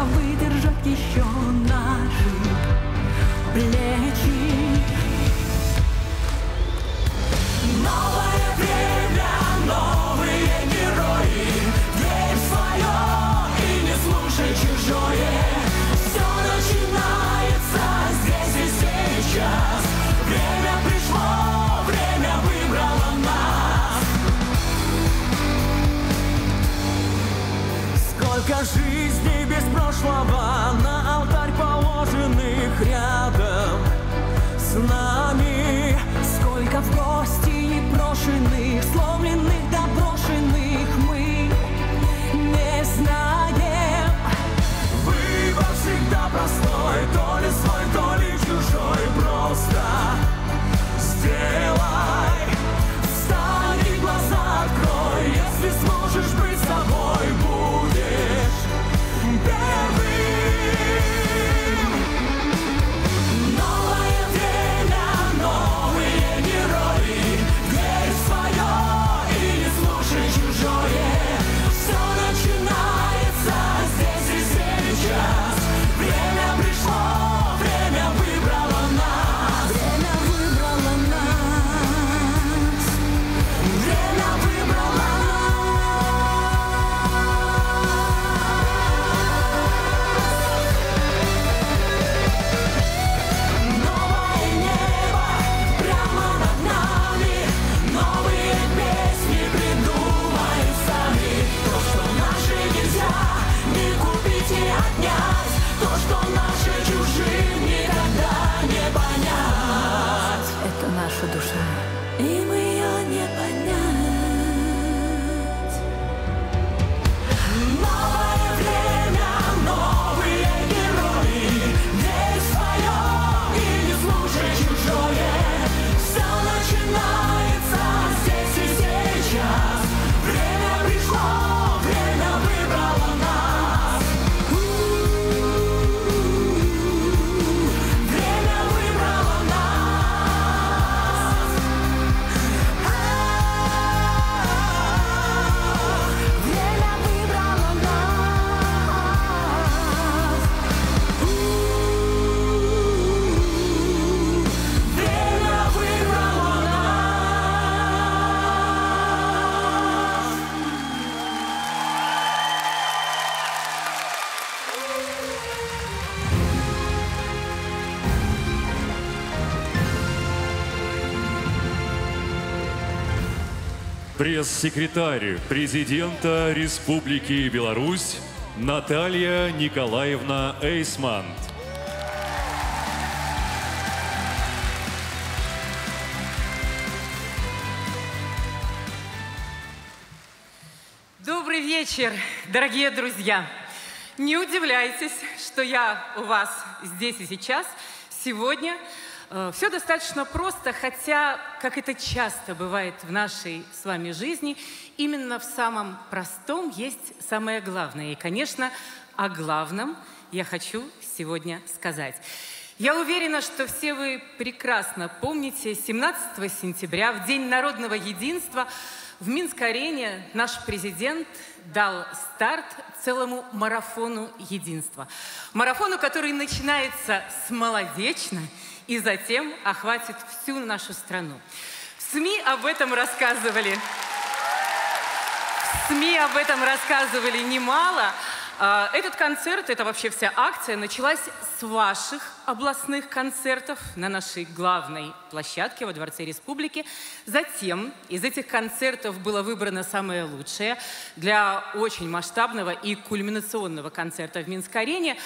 я выйду. Прошлого на алтарь положенных рядом с нами. Сколько в гости непрошенных, сломленных, Пресс-секретарь президента Республики Беларусь Наталья Николаевна Эйсман. Добрый вечер, дорогие друзья! Не удивляйтесь, что я у вас здесь и сейчас, сегодня. Все достаточно просто, хотя, как это часто бывает в нашей с вами жизни, именно в самом простом есть самое главное. И, конечно, о главном я хочу сегодня сказать. Я уверена, что все вы прекрасно помните 17 сентября, в День народного единства, в Минск-арене наш президент дал старт целому марафону единства. Марафону, который начинается с молодечно и затем охватит всю нашу страну. В СМИ об этом рассказывали. В СМИ об этом рассказывали немало. А, Этот концерт, это вообще вся акция, началась с ваших областных концертов на нашей главной площадке во Дворце Республики. Затем из этих концертов было выбрано самое лучшее для очень масштабного и кульминационного концерта в Минск-арене.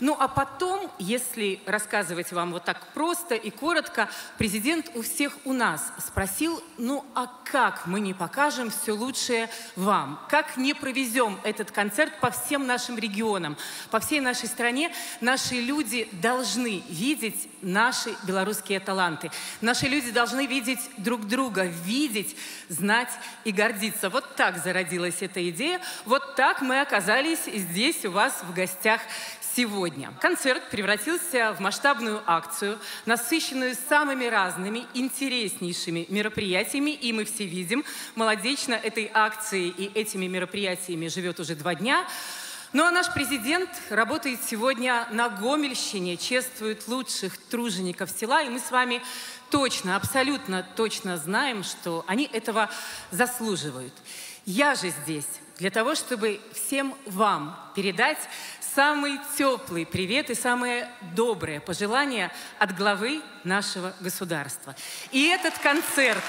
Ну а потом, если рассказывать вам вот так просто и коротко, президент у всех у нас спросил, ну а как мы не покажем все лучшее вам? Как не провезем этот концерт по всем нашим регионам, по всей нашей стране? Наши люди должны видеть наши белорусские таланты. Наши люди должны видеть друг друга, видеть, знать и гордиться. Вот так зародилась эта идея. Вот так мы оказались здесь у вас в гостях сегодня. Концерт превратился в масштабную акцию, насыщенную самыми разными, интереснейшими мероприятиями. И мы все видим, молодечно этой акцией и этими мероприятиями живет уже два дня. Ну а наш президент работает сегодня на Гомельщине, чествует лучших тружеников села, и мы с вами точно, абсолютно точно знаем, что они этого заслуживают. Я же здесь для того, чтобы всем вам передать самый теплый привет и самые добрые пожелания от главы нашего государства. И этот концерт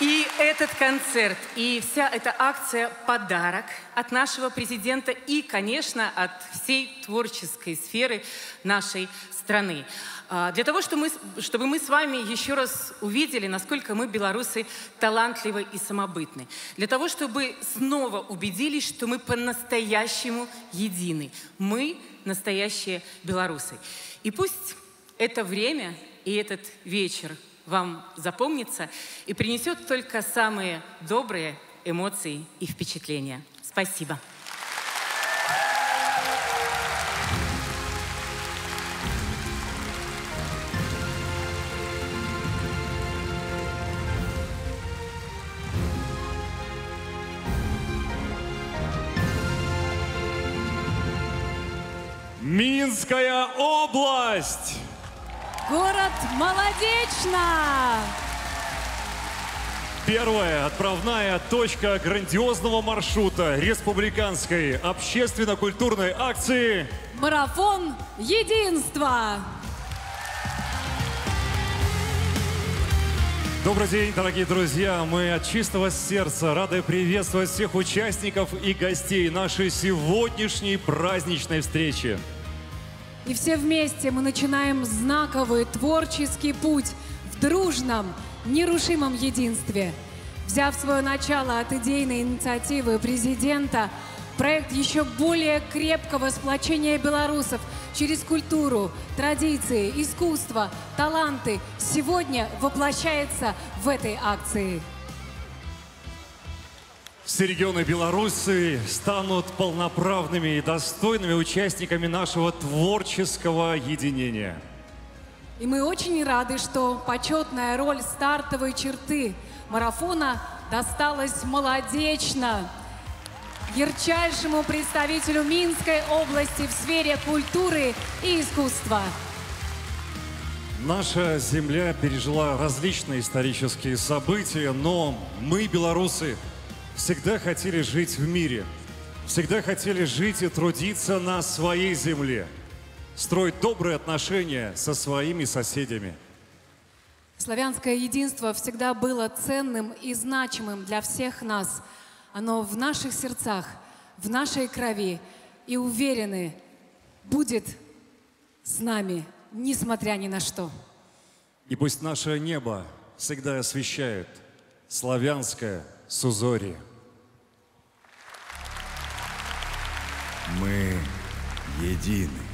И этот концерт и вся эта акция – подарок от нашего президента и, конечно, от всей творческой сферы нашей страны. А, Для того, чтобы мы, чтобы мы с вами еще раз увидели, насколько мы, белорусы, талантливы и самобытны. Для того, чтобы снова убедились, что мы по-настоящему едины. Мы – настоящие белорусы. И пусть это время и этот вечер вам запомнится и принесет только самые добрые эмоции и впечатления. Спасибо. Минская область! Город Молодечно! Первая отправная точка грандиозного маршрута республиканской общественно-культурной акции Марафон единства! Добрый день, дорогие друзья! Мы от чистого сердца рады приветствовать всех участников и гостей нашей сегодняшней праздничной встречи. И все вместе мы начинаем знаковый творческий путь в дружном, нерушимом единстве. Взяв свое начало от идейной инициативы президента, проект еще более крепкого сплочения белорусов через культуру, традиции, искусство, таланты сегодня воплощается в этой акции. Все регионы Беларуси станут полноправными и достойными участниками нашего творческого единения. И мы очень рады, что почетная роль стартовой черты марафона досталась молодечно, ярчайшему представителю Минской области в сфере культуры и искусства. Наша земля пережила различные исторические события, но мы, белорусы, всегда хотели жить в мире, всегда хотели жить и трудиться на своей земле, строить добрые отношения со своими соседями. Славянское единство всегда было ценным и значимым для всех нас. Оно в наших сердцах, в нашей крови и уверены, будет с нами, несмотря ни на что. И пусть наше небо всегда освещает славянское сузорье. Мы едины.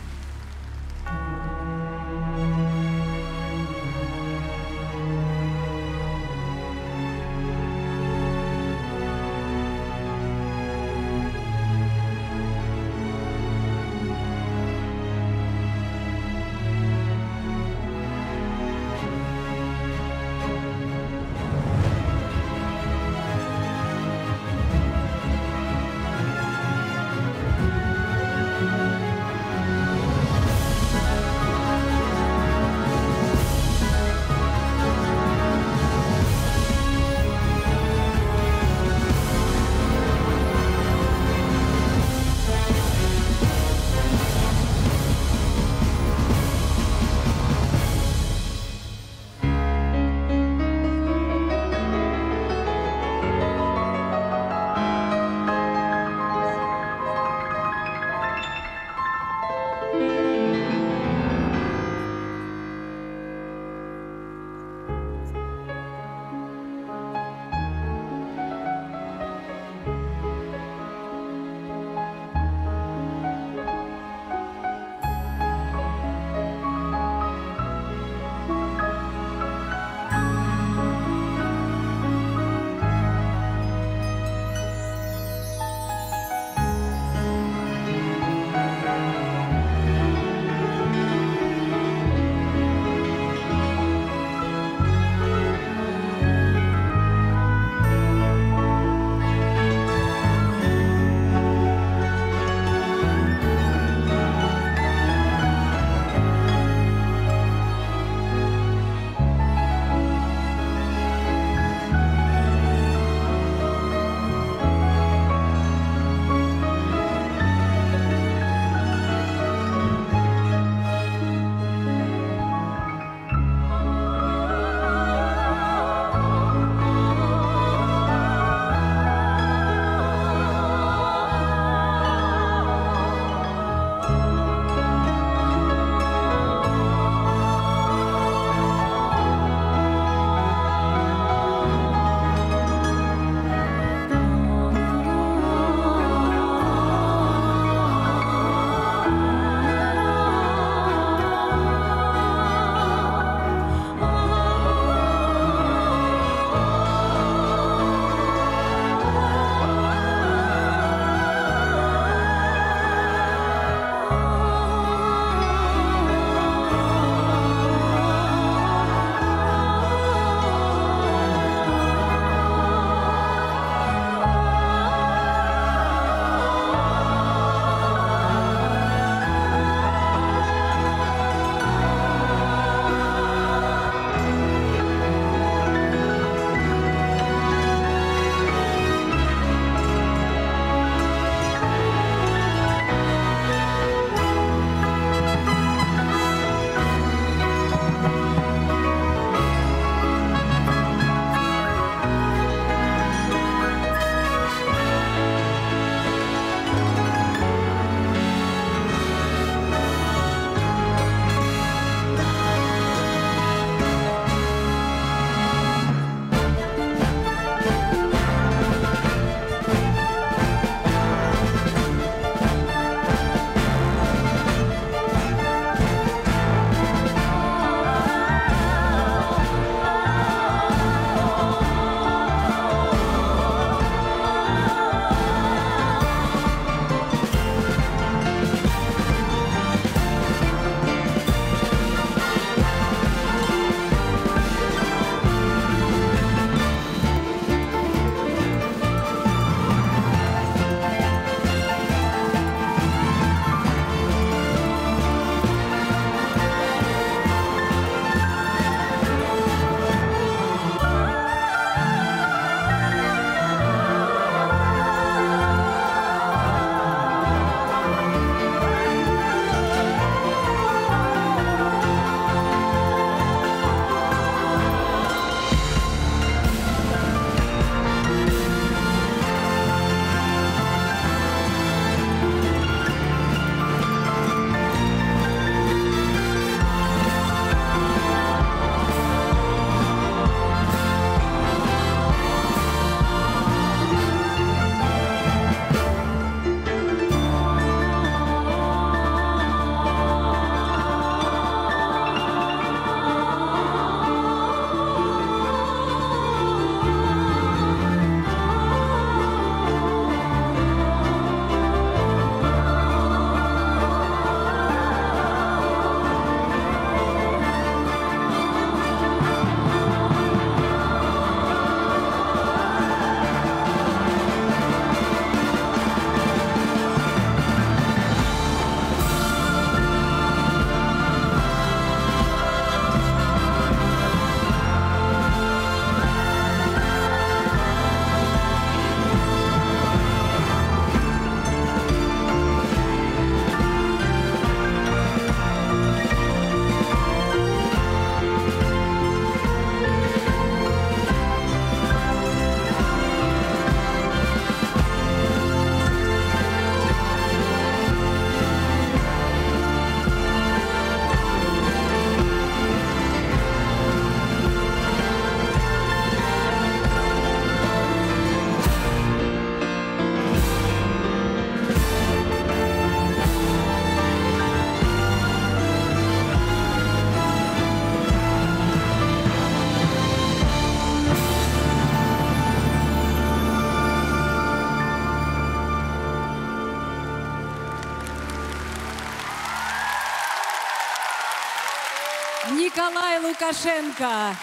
Лукашенко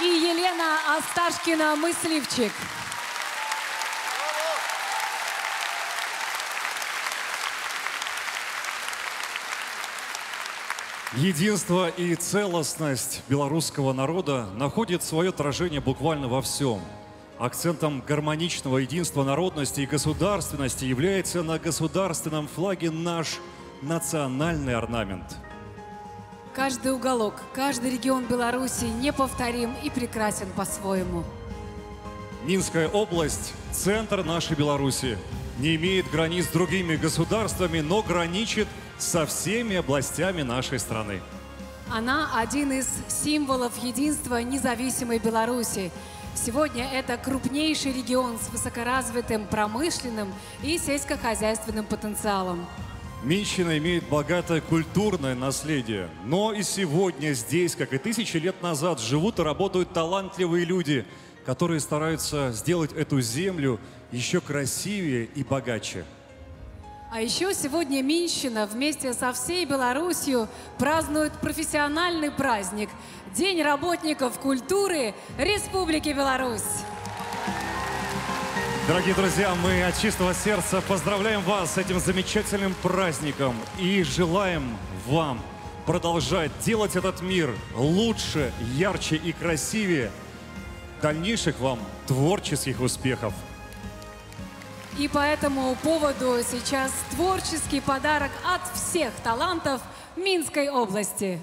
и Елена Осташкина-Мысливчик. Единство и целостность белорусского народа находит свое отражение буквально во всем. Акцентом гармоничного единства народности и государственности является на государственном флаге наш национальный орнамент. Каждый уголок, каждый регион Беларуси неповторим и прекрасен по-своему. Минская область – центр нашей Беларуси. Не имеет границ с другими государствами, но граничит со всеми областями нашей страны. Она один из символов единства независимой Беларуси. Сегодня это крупнейший регион с высокоразвитым промышленным и сельскохозяйственным потенциалом. Минщина имеет богатое культурное наследие, но и сегодня здесь, как и тысячи лет назад, живут и работают талантливые люди, которые стараются сделать эту землю еще красивее и богаче. А еще сегодня Минщина вместе со всей Беларусью празднует профессиональный праздник – День работников культуры Республики Беларусь. Дорогие друзья, мы от чистого сердца поздравляем вас с этим замечательным праздником и желаем вам продолжать делать этот мир лучше, ярче и красивее. Дальнейших вам творческих успехов! И по этому поводу сейчас творческий подарок от всех талантов Минской области.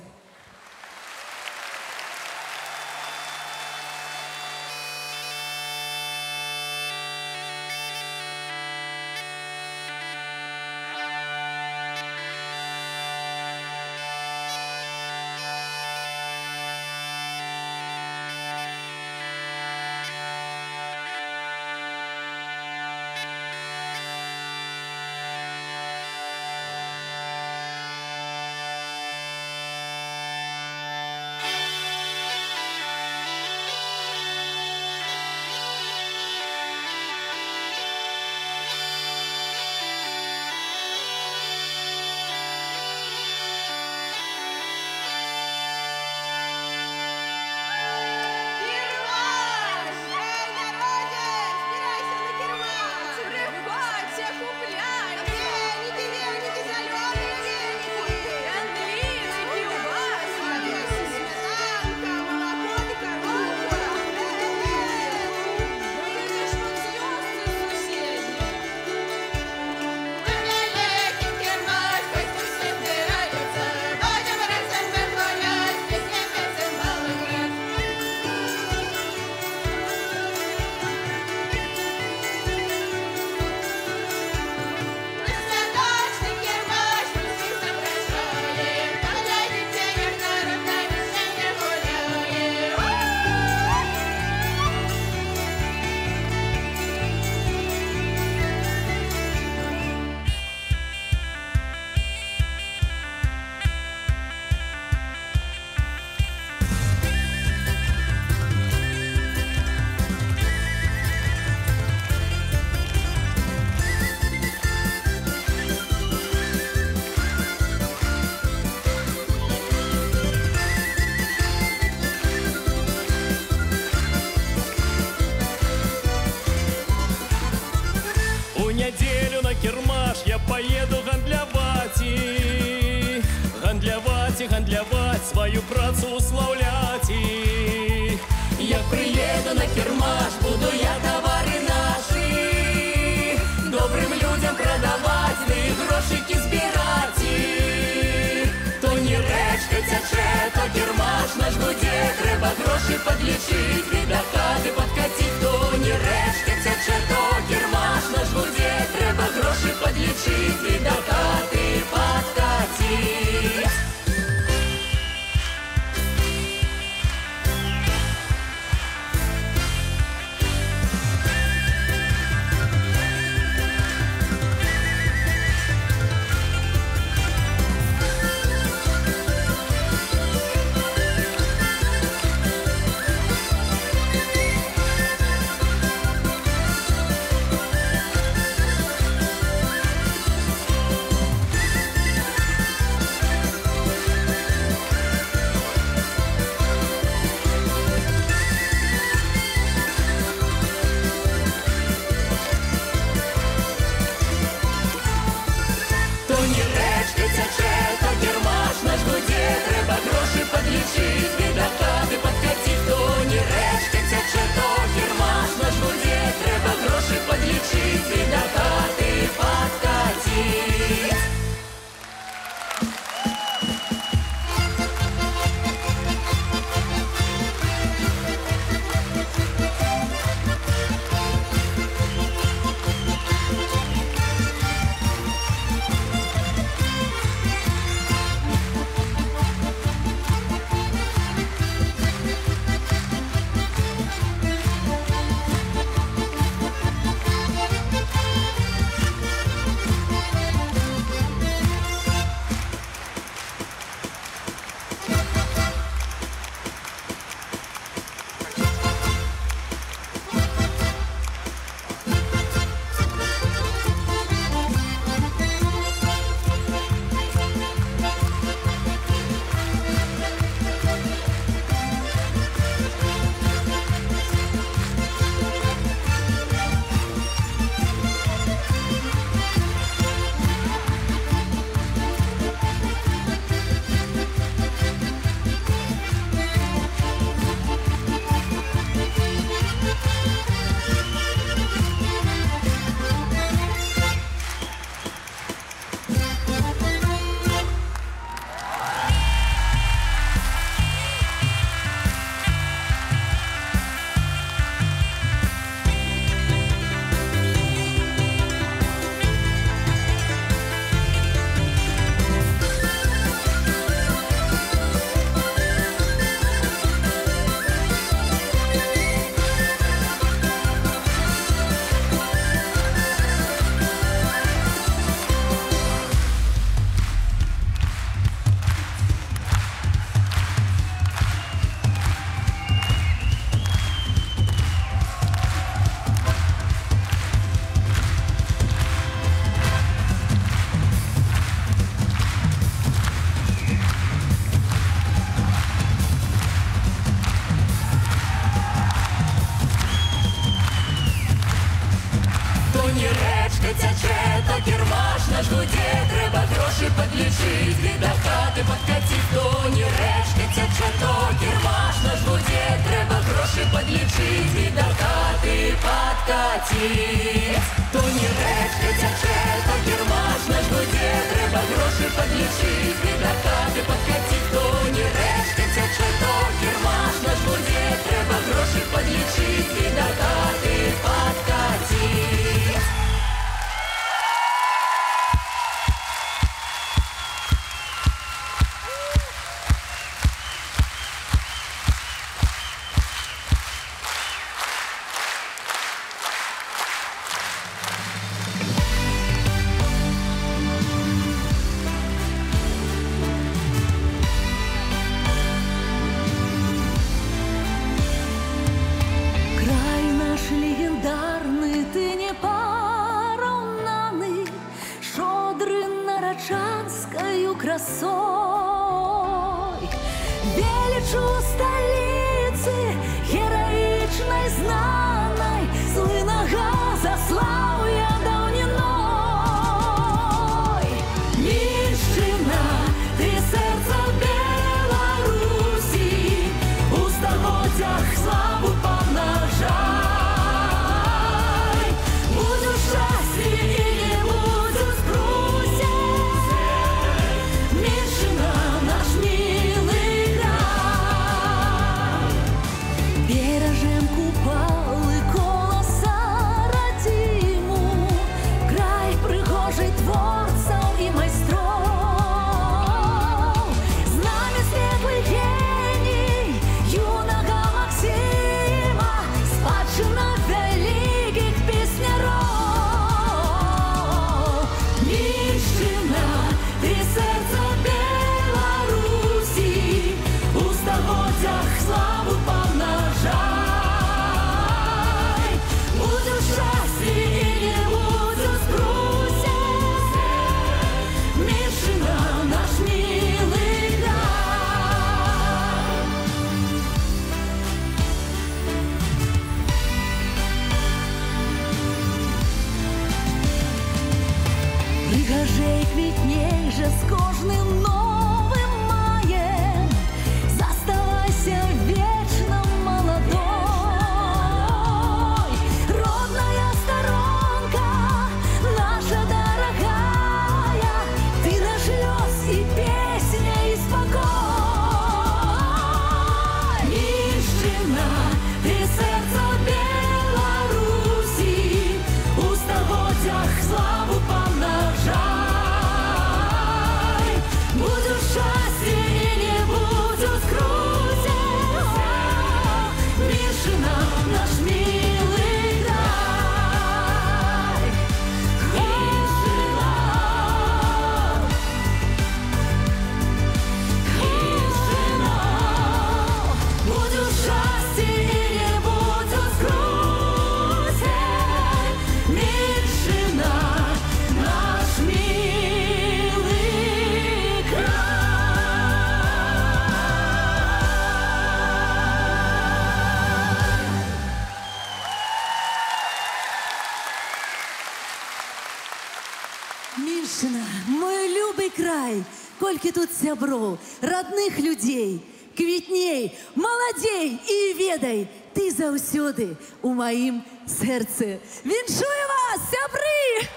Колькі тут сяброў, родных людей, квітней, молодей и ведай, ты заусёды у моим сердце. Віншую вас, сябры!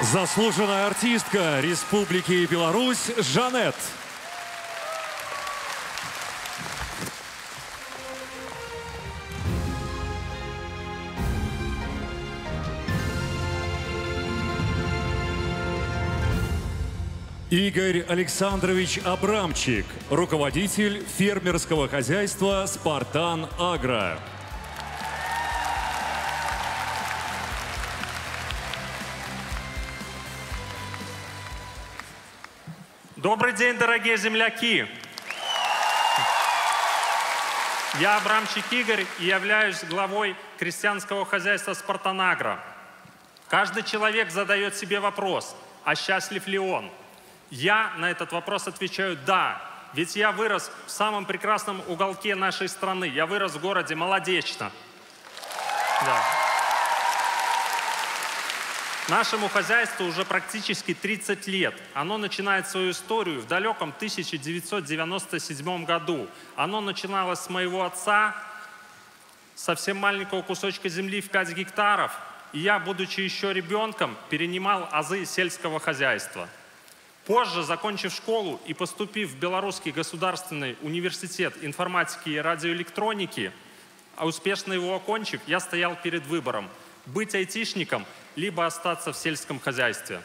Заслуженная артистка Республики Беларусь Жанет. Игорь Александрович Абрамчик, руководитель фермерского хозяйства «Спартан Агро». Добрый день, дорогие земляки! Я Абрамчик Игорь и являюсь главой крестьянского хозяйства «Спартанагра». Каждый человек задает себе вопрос, а счастлив ли он – я на этот вопрос отвечаю «да». Ведь я вырос в самом прекрасном уголке нашей страны. Я вырос в городе Молодечно. Да. Нашему хозяйству уже практически 30 лет. Оно начинает свою историю в далеком 1997 году. Оно начиналось с моего отца, совсем маленького кусочка земли в 5 гектаров. И я, будучи еще ребенком, перенимал азы сельского хозяйства – Позже, закончив школу и поступив в Белорусский государственный университет информатики и радиоэлектроники, а успешно его окончив, я стоял перед выбором – быть айтишником, либо остаться в сельском хозяйстве.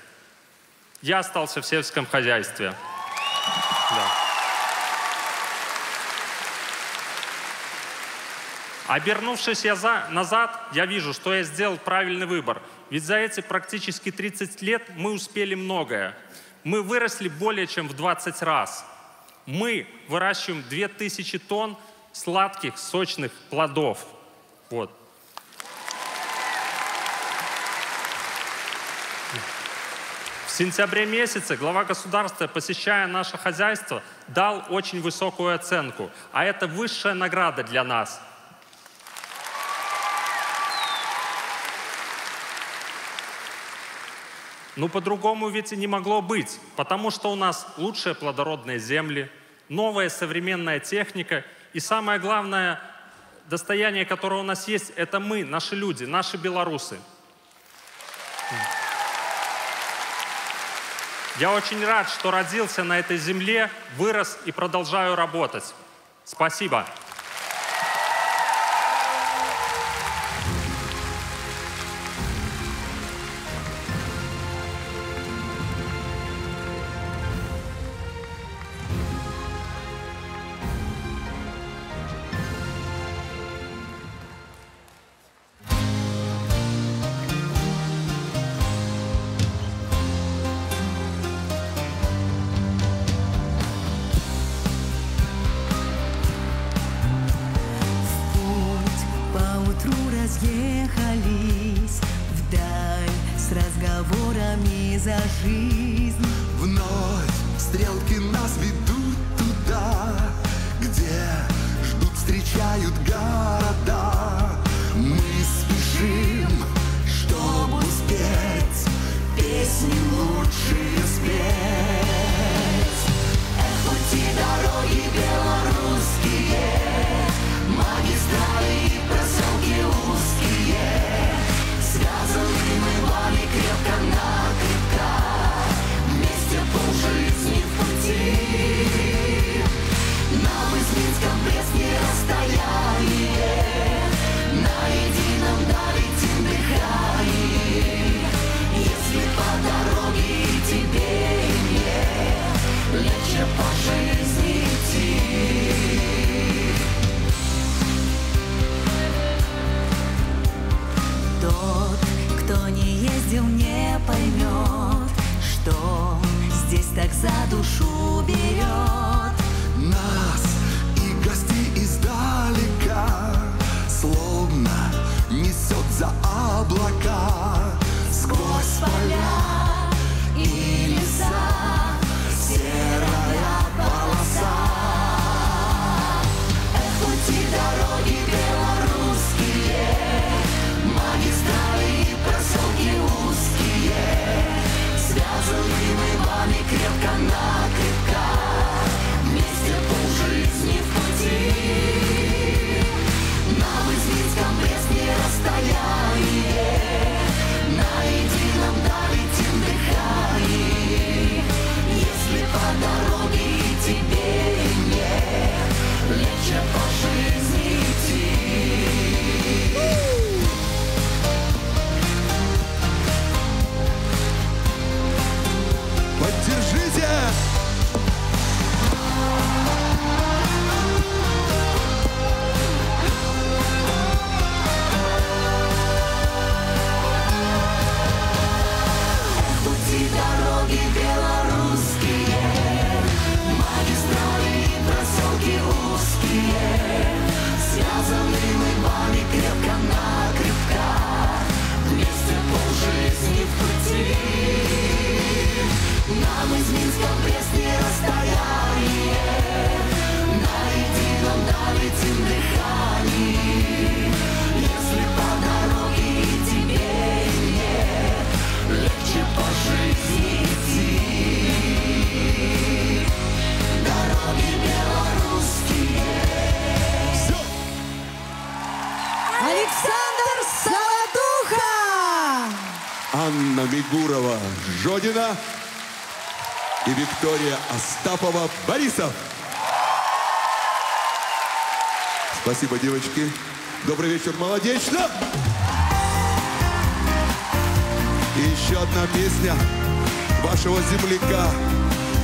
Я остался в сельском хозяйстве. Да. Обернувшись я за- назад, я вижу, что я сделал правильный выбор. Ведь за эти практически 30 лет мы успели многое. Мы выросли более чем в 20 раз. Мы выращиваем 2000 тонн сладких, сочных плодов. Вот. В сентябре месяце глава государства, посещая наше хозяйство, дал очень высокую оценку. А это высшая награда для нас. Ну, по-другому ведь и не могло быть, потому что у нас лучшие плодородные земли, новая современная техника и самое главное достояние, которое у нас есть, это мы, наши люди, наши белорусы. Я очень рад, что родился на этой земле, вырос и продолжаю работать. Спасибо. Мигурова Жодина и Виктория Остапова Борисов. Спасибо, девочки. Добрый вечер, молодечно! И еще одна песня вашего земляка,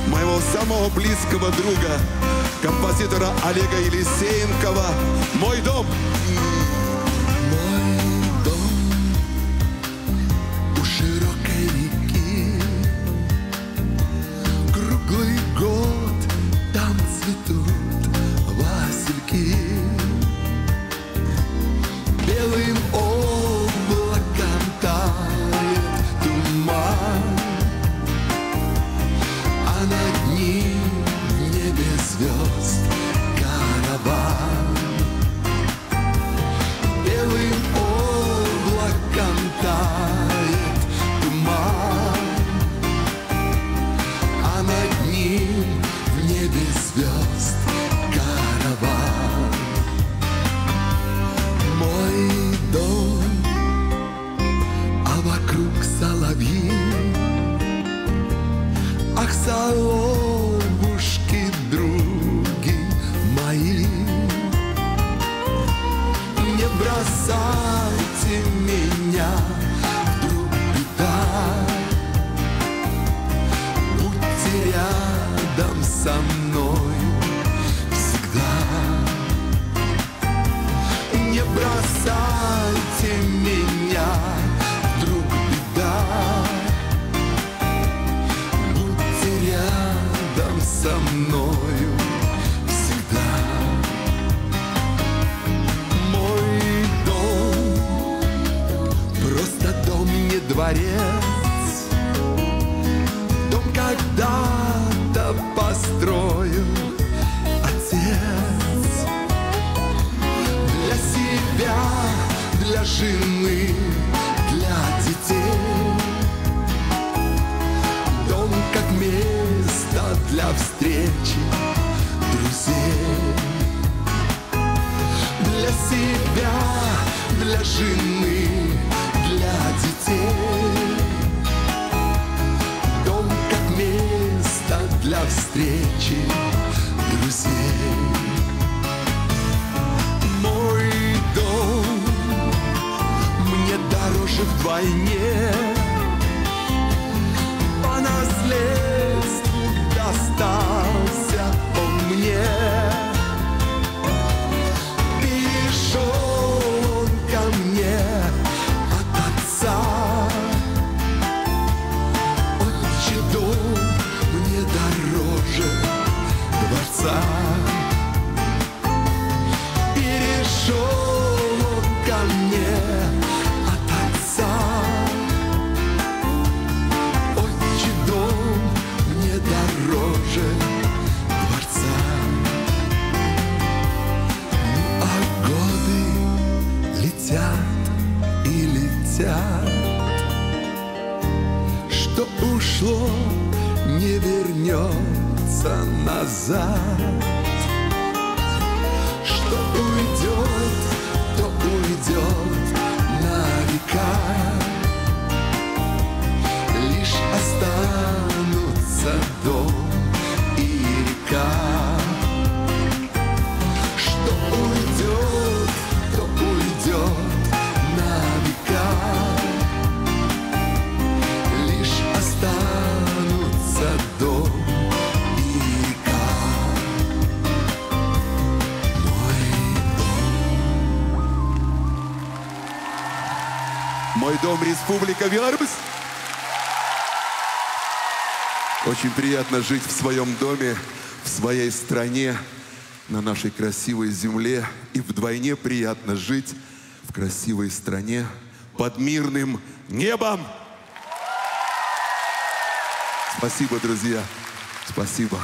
моего самого близкого друга, композитора Олега Елисеенкова «Мой дом». ушло, не вернется назад. Что уйдет, то уйдет на века. Лишь останутся дома. Дом Республика Беларусь. Очень приятно жить в своем доме, в своей стране, на нашей красивой земле. И вдвойне приятно жить в красивой стране под мирным небом. Спасибо, друзья. Спасибо.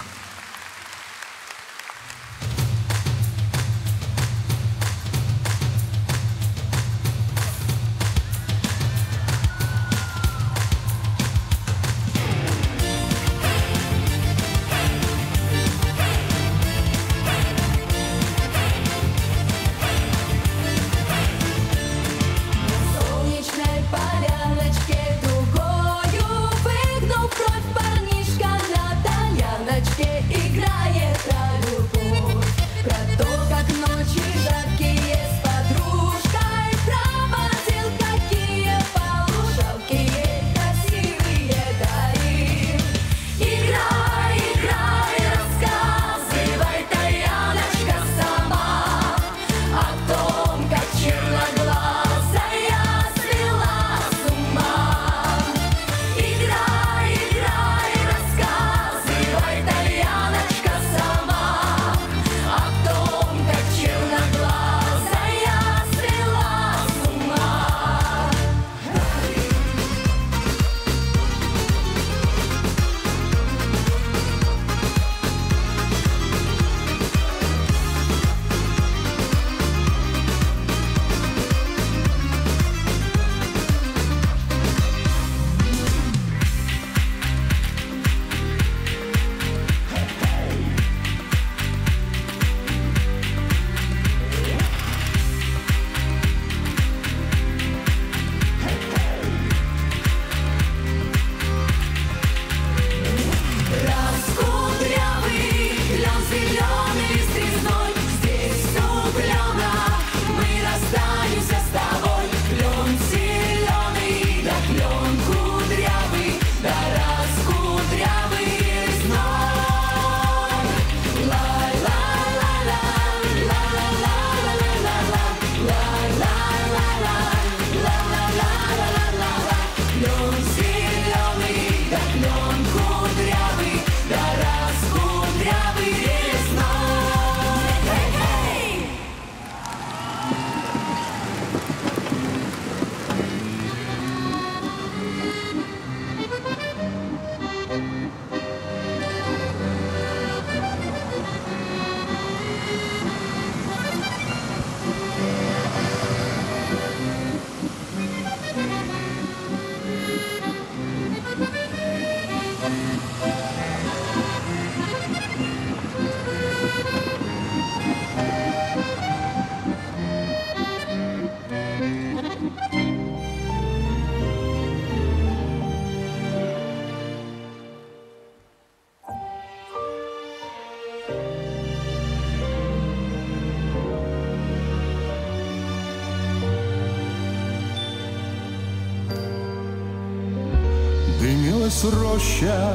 Высилась роща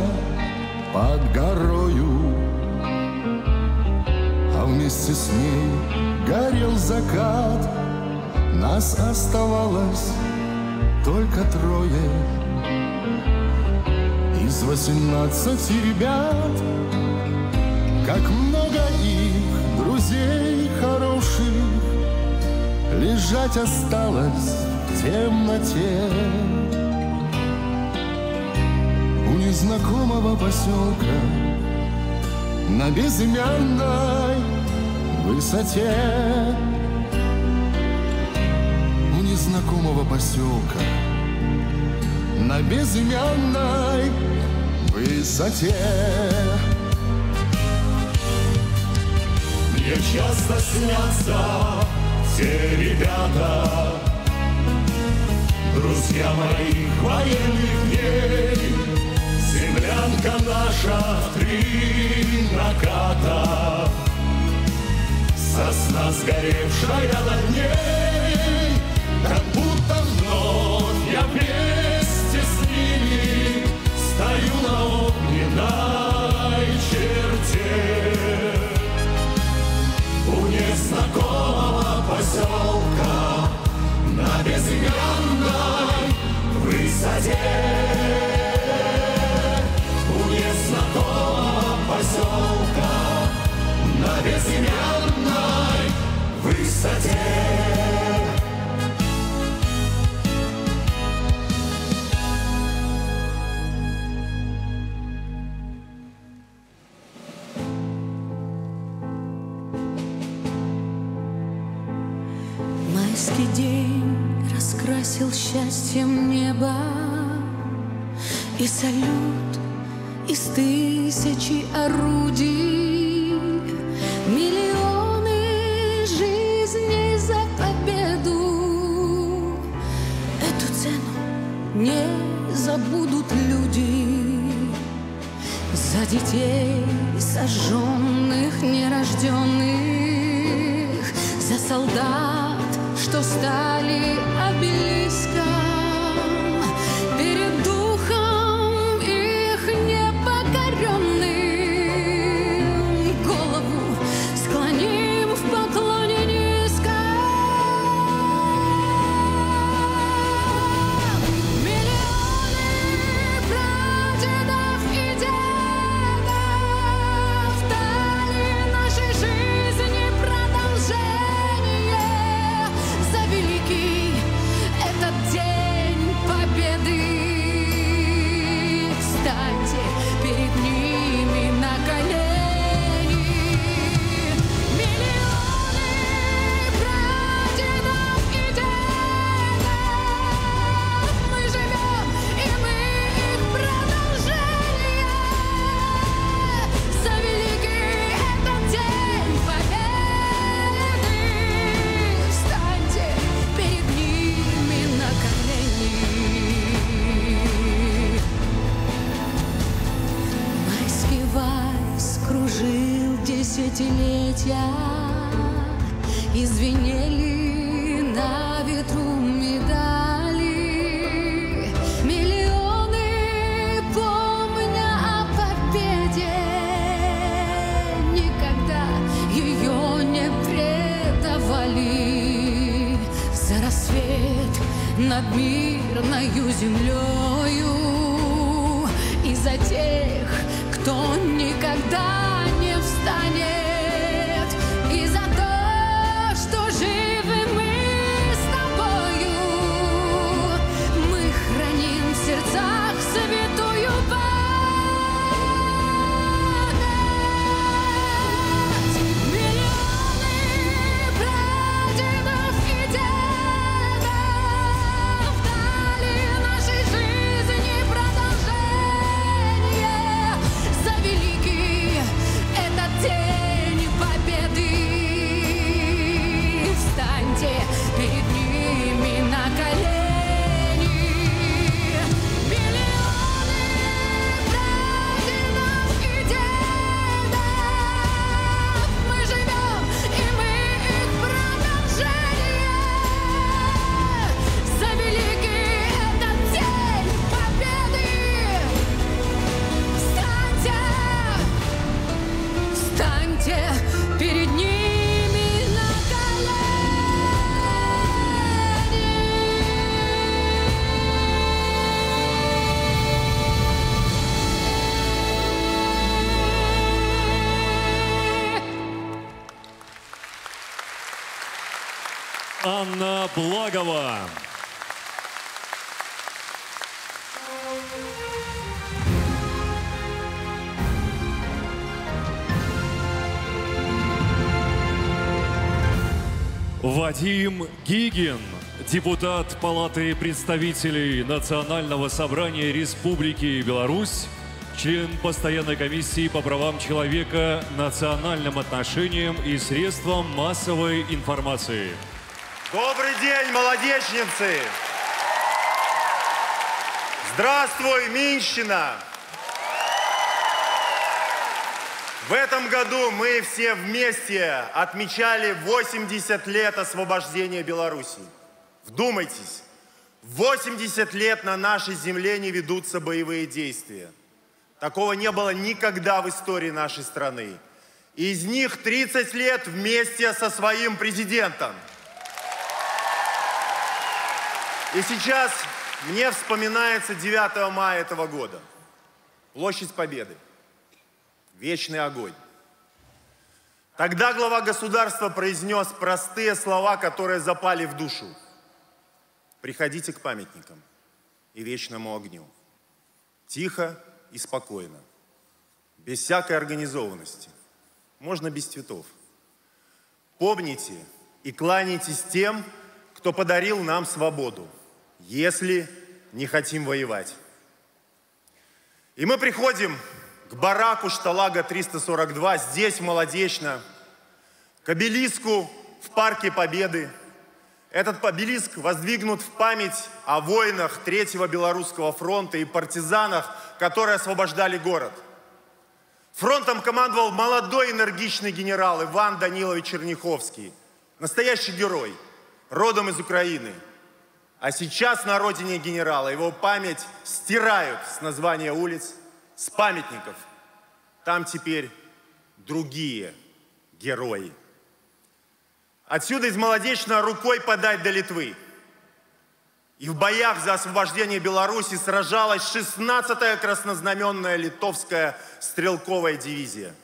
под горою, А вместе с ней горел закат. Нас оставалось только трое. Из восемнадцати ребят Как много их, друзей хороших Лежать осталось в темноте незнакомого поселка На безымянной высоте. У незнакомого поселка На безымянной высоте. Мне часто снятся те ребята, Друзья моих военных дней. Землянка наша три наката, Сосна сгоревшая над ней, Как будто вновь я вместе с ними Стою на огненной черте. У незнакомого поселка На безымянной высоте поселка На безымянной высоте. Майский день раскрасил счастьем небо И салют из тысячи орудий Анна Благова. Вадим Гигин, депутат Палаты представителей Национального собрания Республики Беларусь, член постоянной комиссии по правам человека, национальным отношениям и средствам массовой информации. Добрый день, молодечницы! Здравствуй, Минщина! В этом году мы все вместе отмечали 80 лет освобождения Беларуси. Вдумайтесь, 80 лет на нашей земле не ведутся боевые действия. Такого не было никогда в истории нашей страны. Из них 30 лет вместе со своим президентом. И сейчас мне вспоминается 9 мая этого года. Площадь Победы. Вечный огонь. Тогда глава государства произнес простые слова, которые запали в душу. Приходите к памятникам и вечному огню. Тихо и спокойно. Без всякой организованности. Можно без цветов. Помните и кланяйтесь тем, кто подарил нам свободу, если не хотим воевать. И мы приходим к бараку Шталага 342, здесь, Молодечно, к обелиску в Парке Победы. Этот обелиск воздвигнут в память о воинах Третьего Белорусского фронта и партизанах, которые освобождали город. Фронтом командовал молодой энергичный генерал Иван Данилович Черняховский. Настоящий герой, родом из Украины. А сейчас на родине генерала его память стирают с названия улиц, с памятников. Там теперь другие герои. Отсюда из Молодечного рукой подать до Литвы. И в боях за освобождение Беларуси сражалась 16-я краснознаменная литовская стрелковая дивизия.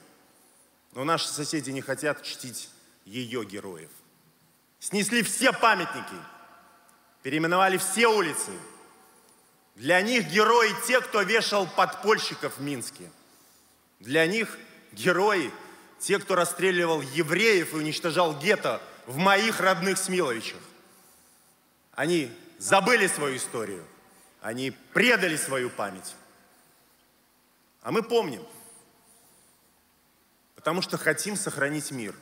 Но наши соседи не хотят чтить ее героев. Снесли все памятники, переименовали все улицы. Для них герои те, кто вешал подпольщиков в Минске. Для них герои те, кто расстреливал евреев и уничтожал гетто в моих родных Смиловичах. Они забыли свою историю, они предали свою память. А мы помним, потому что хотим сохранить мир,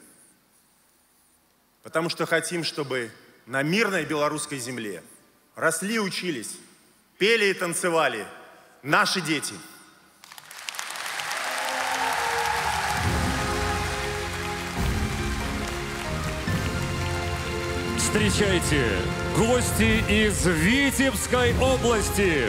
потому что хотим, чтобы на мирной белорусской земле росли, учились, пели и танцевали наши дети – Встречайте, гости из Витебской области.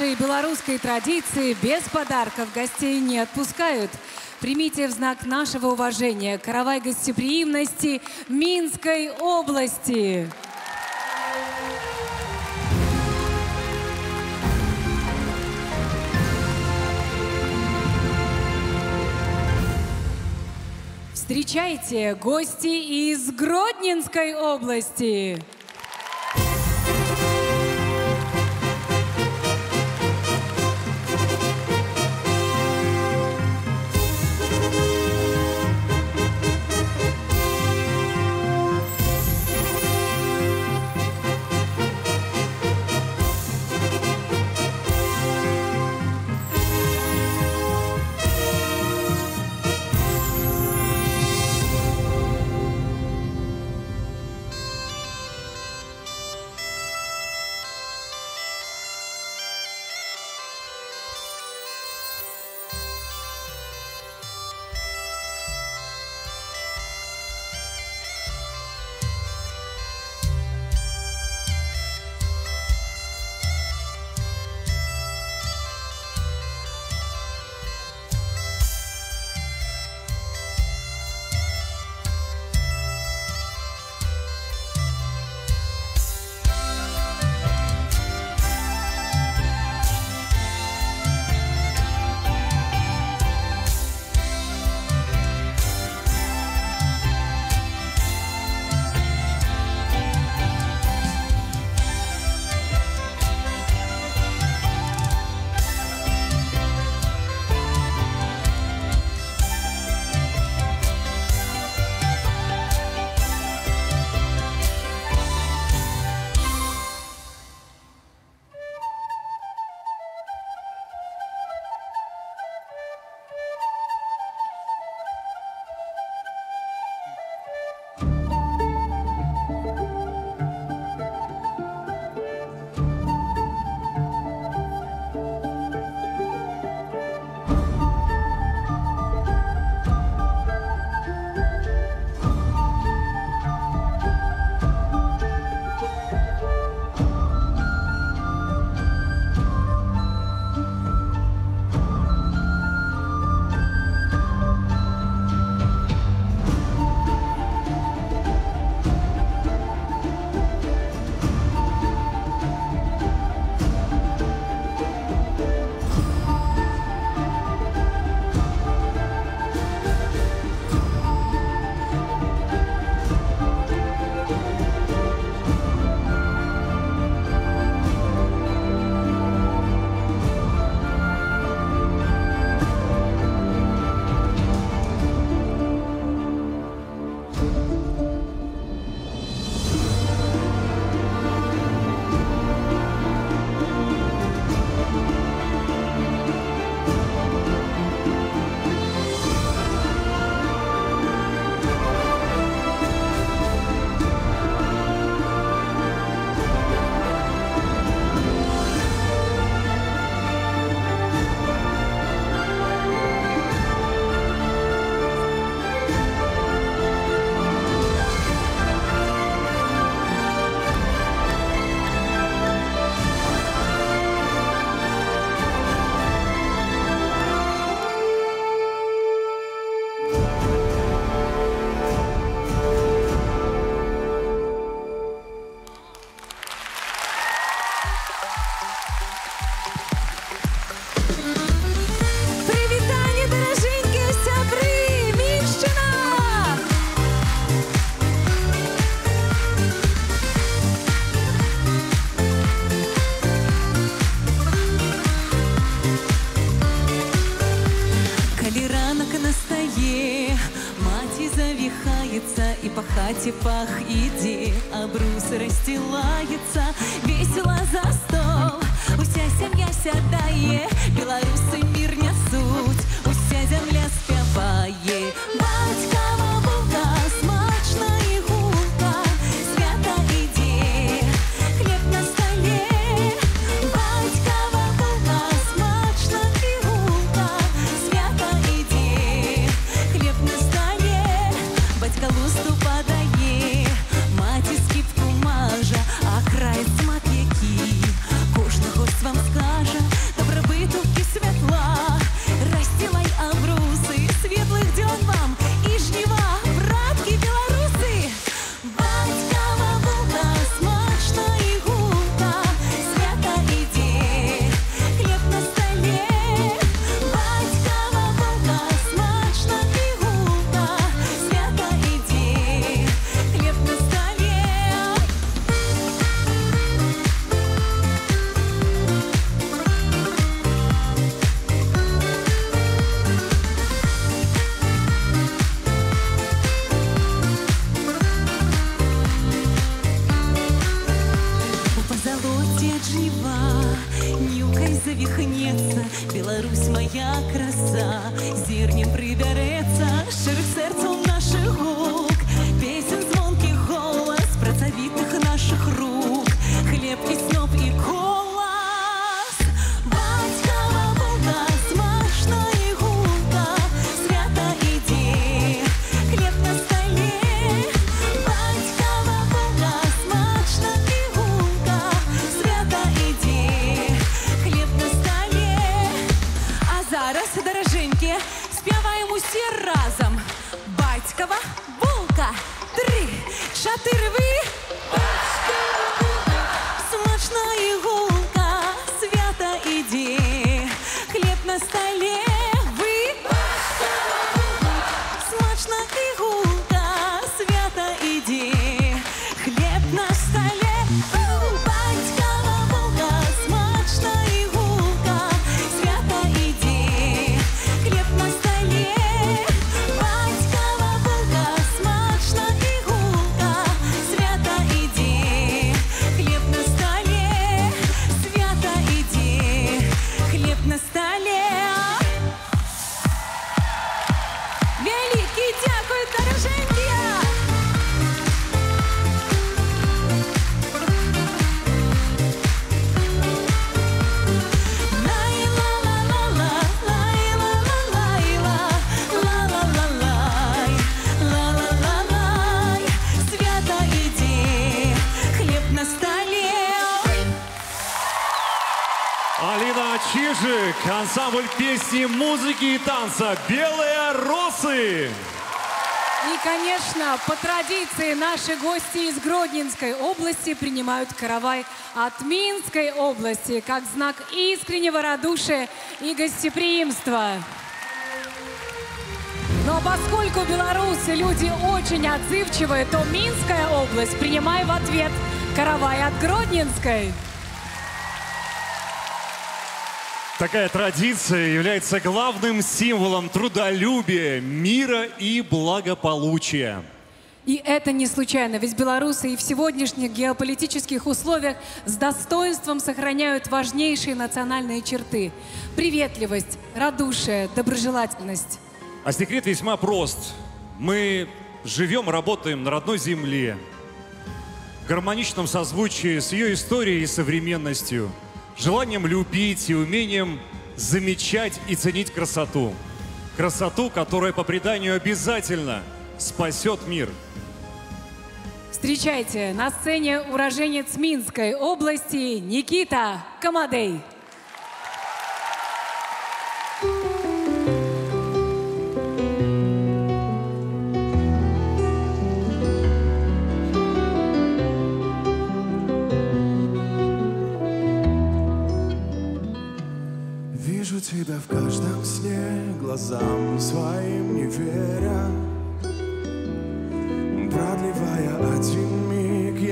Нашей белорусской традиции без подарков гостей не отпускают. Примите в знак нашего уважения каравай гостеприимности Минской области. Встречайте гости из Гродненской области. настае, маці завіхаецца і па хаце пах ідзе, а брус расстилаецца, весела за стол. Уся сям'я сядае, беларусы мір нясуць, уся зямля спявае. Бацькава песни, музыки и танца «Белые росы». И, конечно, по традиции наши гости из Гродненской области принимают каравай от Минской области как знак искреннего радушия и гостеприимства. Но поскольку белорусы люди очень отзывчивые, то Минская область принимай в ответ каравай от Гродненской. Такая традиция является главным символом трудолюбия, мира и благополучия. И это не случайно, ведь белорусы и в сегодняшних геополитических условиях с достоинством сохраняют важнейшие национальные черты. Приветливость, радушие, доброжелательность. А секрет весьма прост. Мы живем, работаем на родной земле, в гармоничном созвучии с ее историей и современностью, желанием любить и умением замечать и ценить красоту. Красоту, которая по преданию обязательно спасет мир. Встречайте на сцене уроженец Минской области Никита Камадей.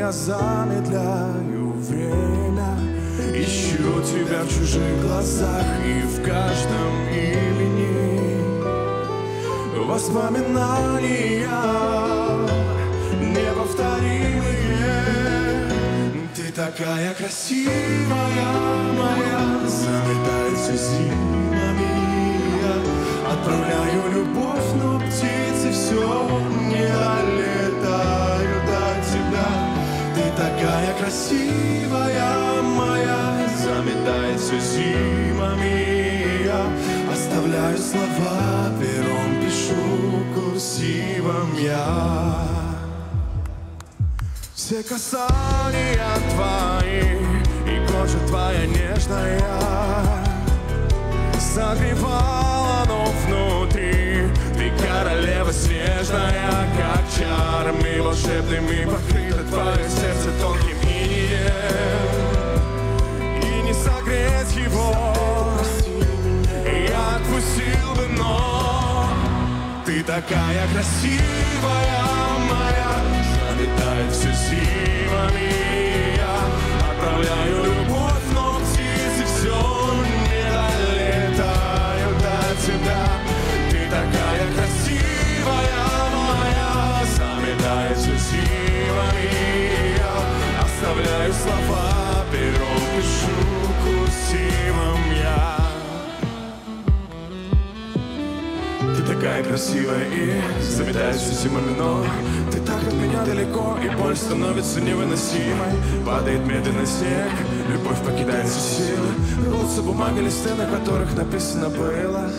Я замедляю время. Ищу тебя в чужих глазах и в каждом имени. Воспоминания неповторимые. Ты такая красивая моя. Заметается зимами. Отправляю любовь, но птицы все не долетают Такая красивая моя Заметается зимами я. Оставляю слова, пером пишу курсивом я. Все касания твои и кожа твоя нежная. Согревала, но внутри Ты королева снежная, как чарами волшебными Покрыто твое сердце тонким инеем И не согреть его. Я отпустил бы, но Ты такая красивая моя. Залетает все силами. Я отправляю любовь, но птицы все не Твои слова пером пишу курсивом я. Ты такая красивая и заметаешь всю землю но Ты так от меня далеко и боль становится невыносимой. Падает медленно снег, любовь покидает все силы. Рвутся бумаги, листы, на которых написано было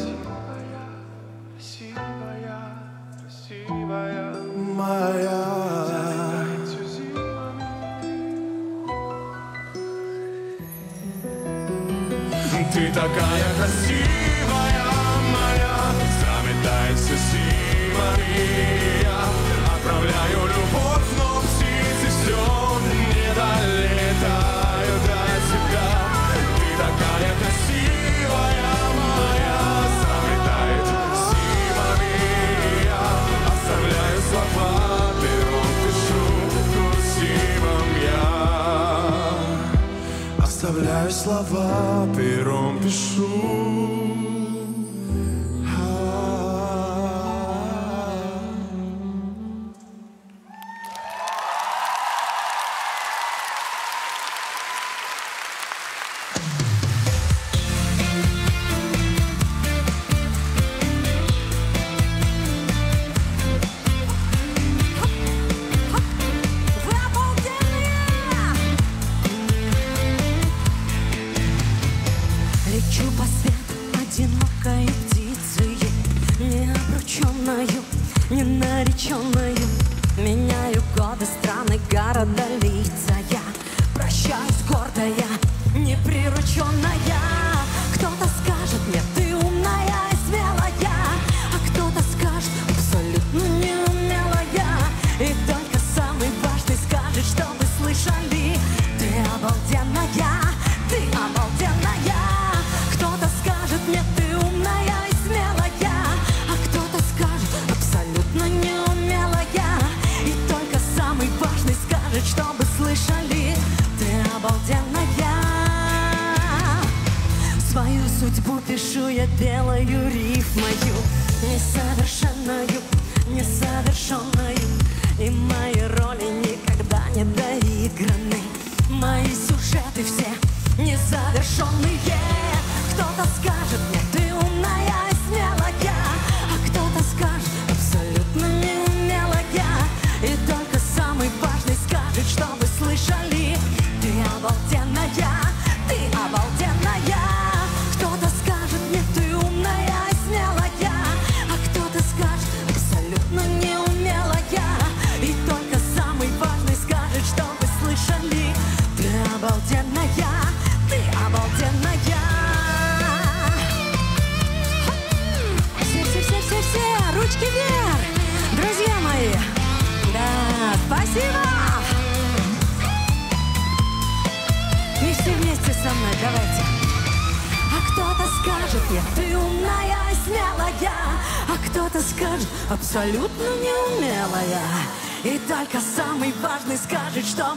слова пером пишу.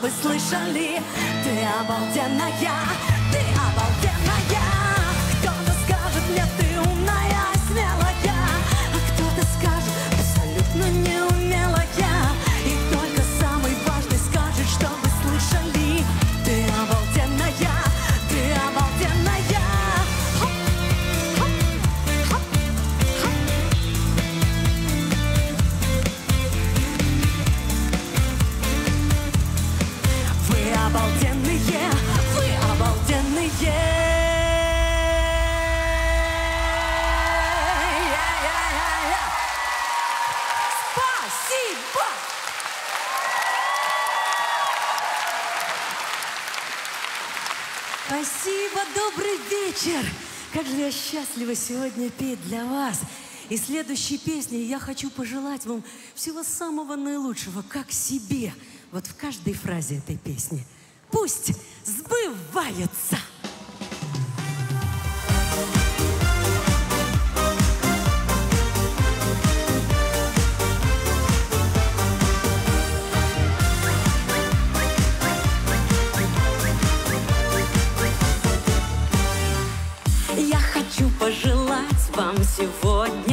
会碎山林 сегодня петь для вас. И следующей песней я хочу пожелать вам всего самого наилучшего, как себе, вот в каждой фразе этой песни. Пусть сбывается! сегодня.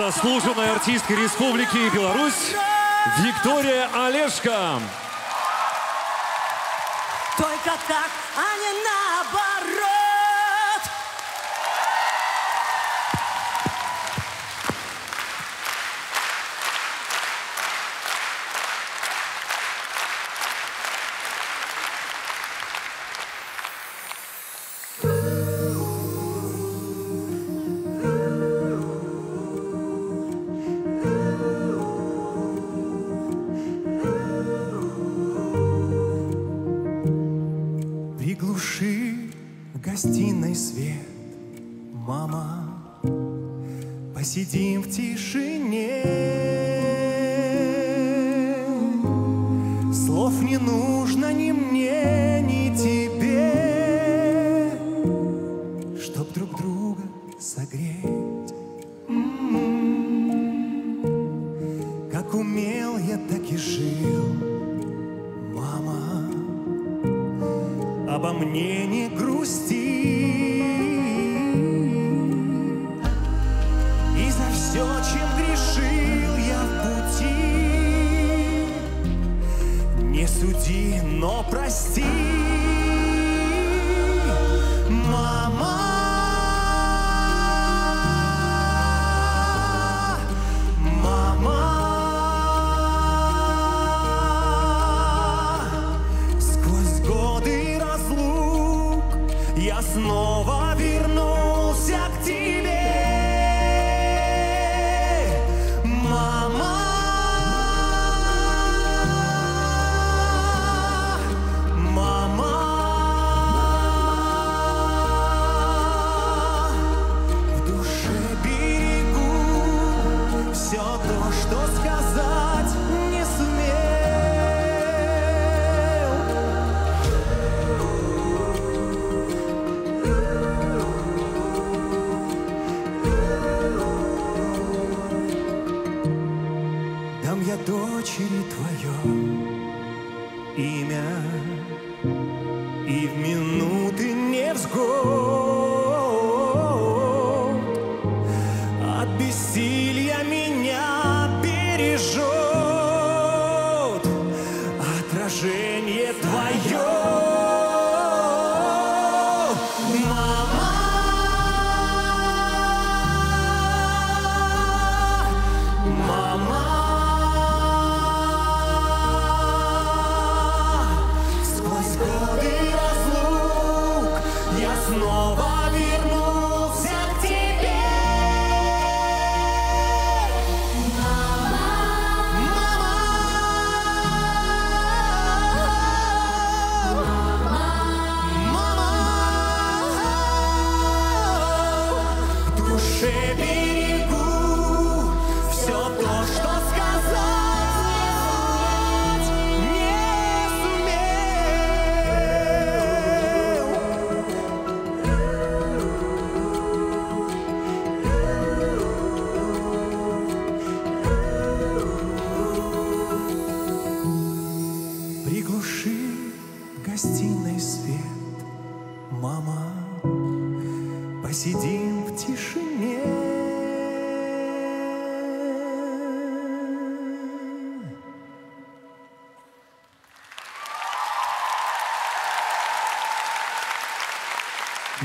заслуженной артистки Республики Беларусь Виктория Олешко. Только так, а не нам.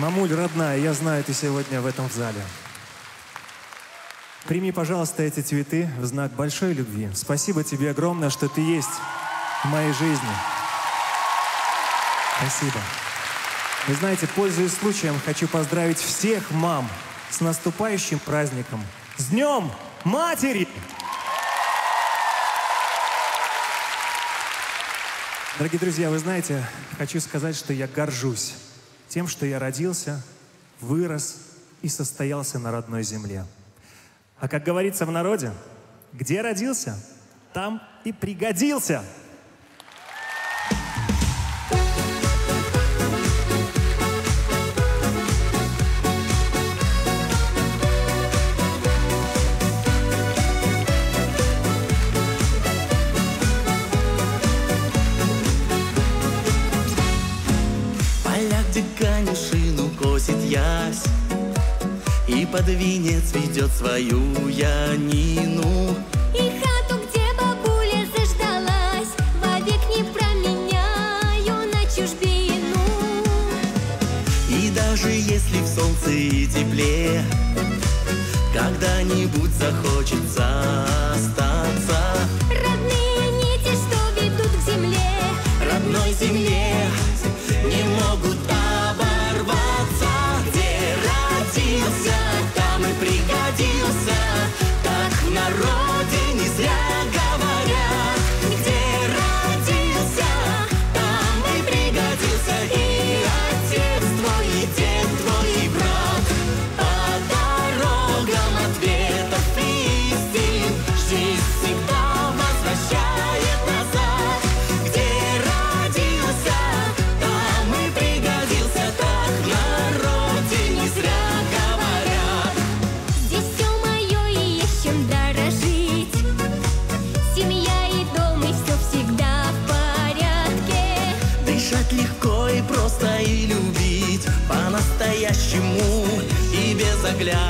Мамуль, родная, я знаю, ты сегодня в этом зале. Прими, пожалуйста, эти цветы в знак большой любви. Спасибо тебе огромное, что ты есть в моей жизни. Спасибо. Вы знаете, пользуясь случаем, хочу поздравить всех мам с наступающим праздником. С Днем Матери! Дорогие друзья, вы знаете, хочу сказать, что я горжусь тем, что я родился, вырос и состоялся на родной земле. А как говорится в народе, где родился, там и пригодился. Под венец ведет свою Янину И хату, где бабуля заждалась, вовек не променяю на чужбину. И даже если в солнце и тепле Когда-нибудь захочется остаться и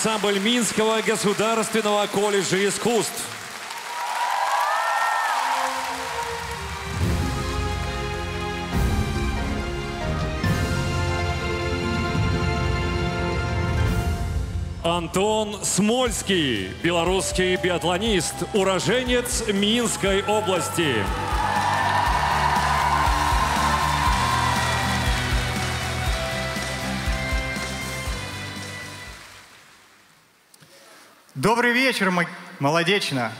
ансамбль Минского государственного колледжа искусств. Антон Смольский, белорусский биатлонист, уроженец Минской области. вечер, молодечно.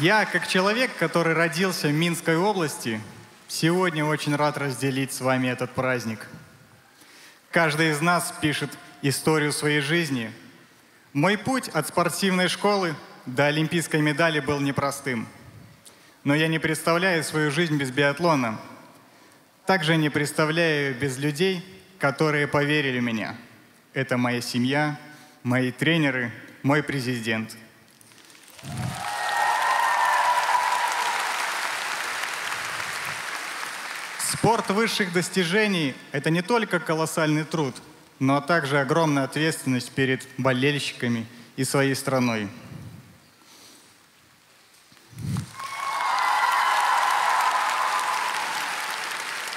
Я, как человек, который родился в Минской области, сегодня очень рад разделить с вами этот праздник. Каждый из нас пишет историю своей жизни. Мой путь от спортивной школы до олимпийской медали был непростым. Но я не представляю свою жизнь без биатлона. Также не представляю без людей, которые поверили в меня – это моя семья, мои тренеры, мой президент. Спорт высших достижений – это не только колоссальный труд, но также огромная ответственность перед болельщиками и своей страной.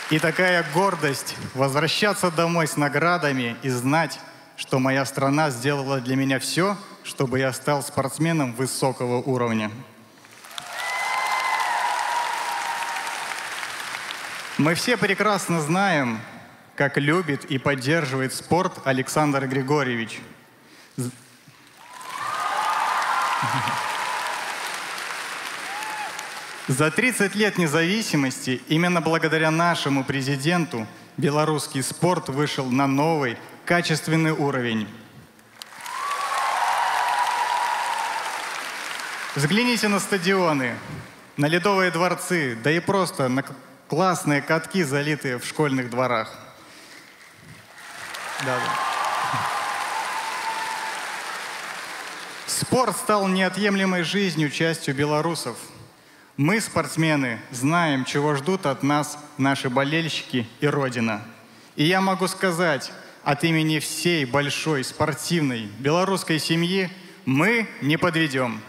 И такая гордость возвращаться домой с наградами и знать, что моя страна сделала для меня все, чтобы я стал спортсменом высокого уровня. Мы все прекрасно знаем, как любит и поддерживает спорт Александр Григорьевич. За 30 лет независимости именно благодаря нашему президенту белорусский спорт вышел на новый, качественный уровень. Взгляните на стадионы, на ледовые дворцы, да и просто на классные катки, залитые в школьных дворах. Да, да. Спорт стал неотъемлемой жизнью, частью белорусов. Мы, спортсмены, знаем, чего ждут от нас наши болельщики и Родина. И я могу сказать от имени всей большой спортивной белорусской семьи, мы не подведем.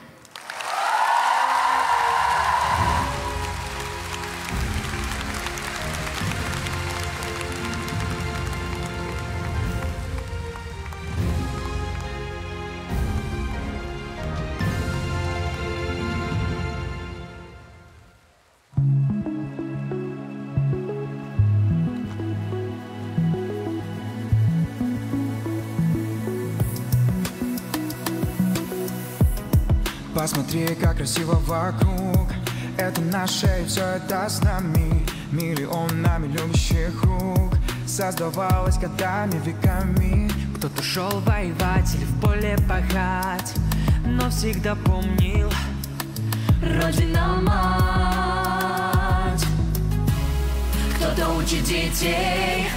Посмотри, как красиво вокруг. Это наше и все это с нами. Миллион нами любящих рук. Создавалось годами, веками. Кто-то шел воевать или в поле пахать Но всегда помнил Родина мать Кто-то учит детей,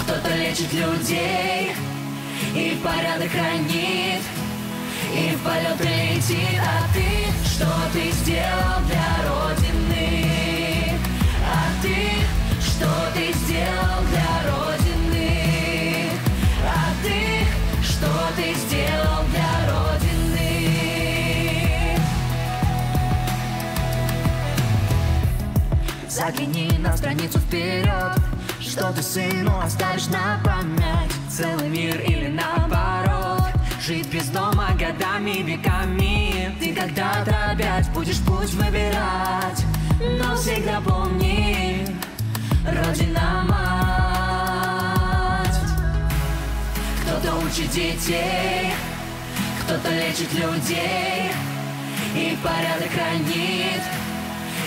кто-то лечит людей И порядок хранит, и в полет летит А ты, что ты сделал для Родины? А ты, что ты сделал для Родины? А ты, что ты сделал для Родины? Загляни на страницу вперед Что ты сыну оставишь на память Целый мир или наоборот Жить без дома годами, веками. Ты когда-то опять будешь путь выбирать Но всегда помни Родина мать. Кто-то учит детей, кто-то лечит людей И порядок хранит,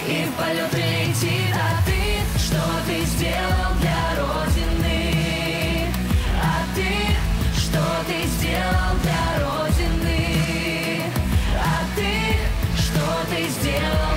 и в полет летит. А ты, что ты сделал для Родины? Ты сделал для Родины? А ты, что ты сделал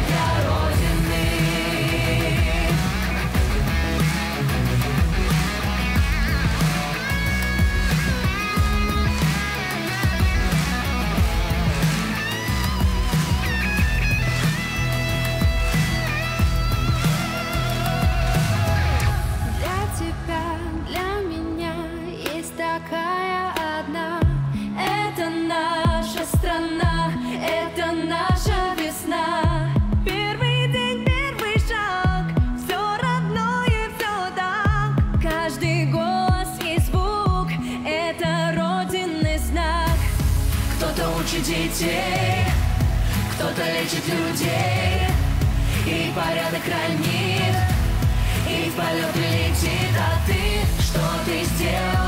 детей, кто-то лечит людей. И порядок хранит, и в полет летит А ты, что ты сделал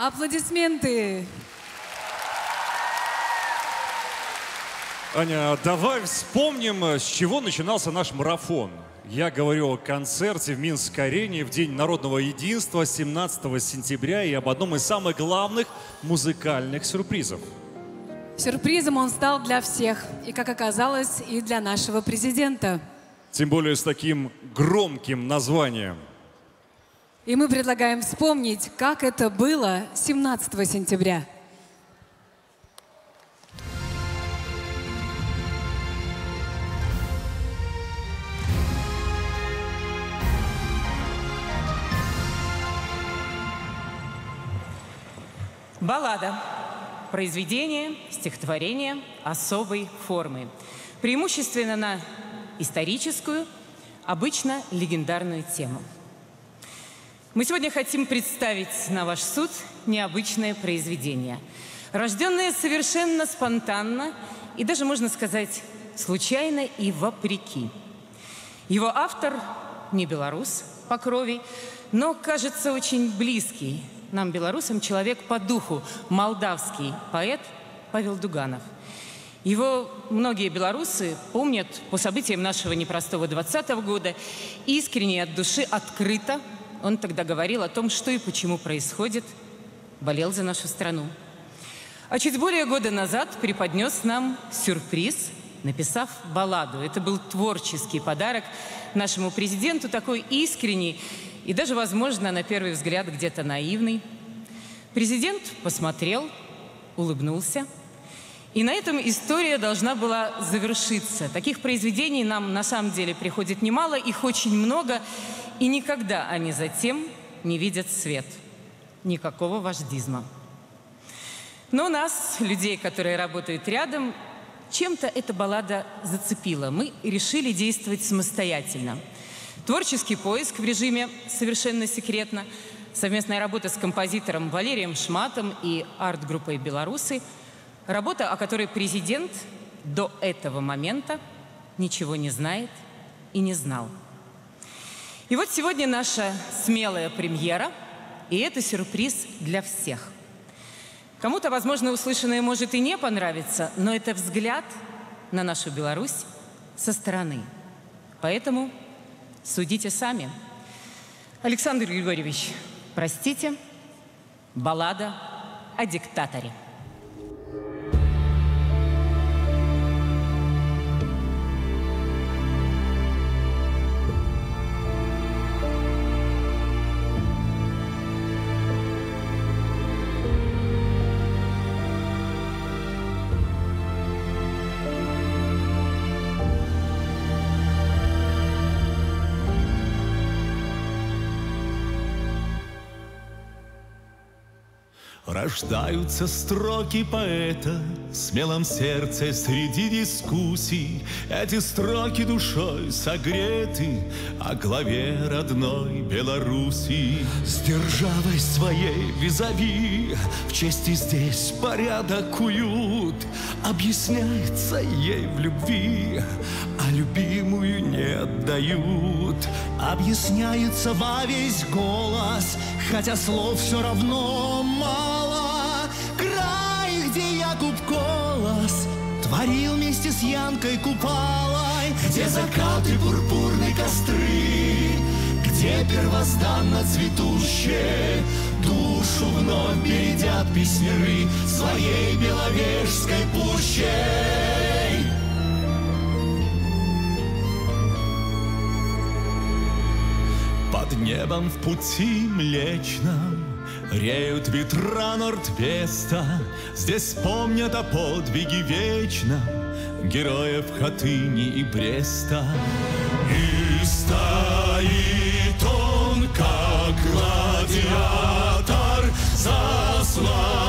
Аплодисменты. Аня, давай вспомним, с чего начинался наш марафон. Я говорю о концерте в Минской арене в День народного единства 17 сентября и об одном из самых главных музыкальных сюрпризов. Сюрпризом он стал для всех. И, как оказалось, и для нашего президента. Тем более с таким громким названием. И мы предлагаем вспомнить, как это было 17 сентября. Баллада. Произведение, стихотворение особой формы. Преимущественно на историческую, обычно легендарную тему. Мы сегодня хотим представить на ваш суд необычное произведение, рожденное совершенно спонтанно и даже, можно сказать, случайно и вопреки. Его автор не белорус по крови, но, кажется, очень близкий нам, белорусам, человек по духу, молдавский поэт Павел Дуганов. Его многие белорусы помнят по событиям нашего непростого 20 года. Искренне от души, открыто он тогда говорил о том, что и почему происходит, болел за нашу страну. А чуть более года назад преподнес нам сюрприз, написав балладу. Это был творческий подарок нашему президенту, такой искренний и даже, возможно, на первый взгляд где-то наивный. Президент посмотрел, улыбнулся. И на этом история должна была завершиться. Таких произведений нам на самом деле приходит немало, их очень много, и никогда они затем не видят свет. Никакого вождизма. Но нас, людей, которые работают рядом, чем-то эта баллада зацепила. Мы решили действовать самостоятельно. Творческий поиск в режиме совершенно секретно, совместная работа с композитором Валерием Шматом и арт-группой «Белорусы», работа, о которой президент до этого момента ничего не знает и не знал. И вот сегодня наша смелая премьера, и это сюрприз для всех. Кому-то, возможно, услышанное может и не понравиться, но это взгляд на нашу Беларусь со стороны. Поэтому судите сами. Александр Григорьевич, простите, баллада о диктаторе. Рождаются строки поэта в смелом сердце среди дискуссий. Эти строки душой согреты о главе родной Беларуси. С державой своей визави в чести здесь порядок уют Объясняется ей в любви, а любимую не отдают. Объясняется во весь голос, хотя слов все равно мало. Творил вместе с Янкой Купалой, где закаты пурпурной костры, где первозданно цветущее душу вновь бередят песняры своей беловежской пущей. Под небом в пути млечном Реют ветра Нордвеста Здесь помнят о подвиге вечном Героев Хатыни и Бреста. И стоит он, как гладиатор Заслонивший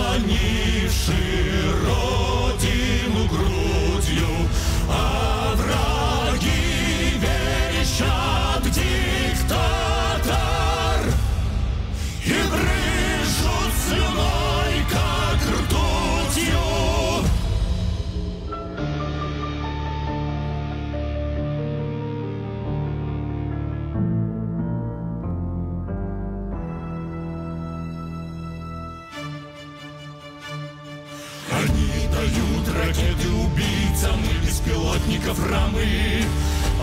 убийцам и беспилотников рамы.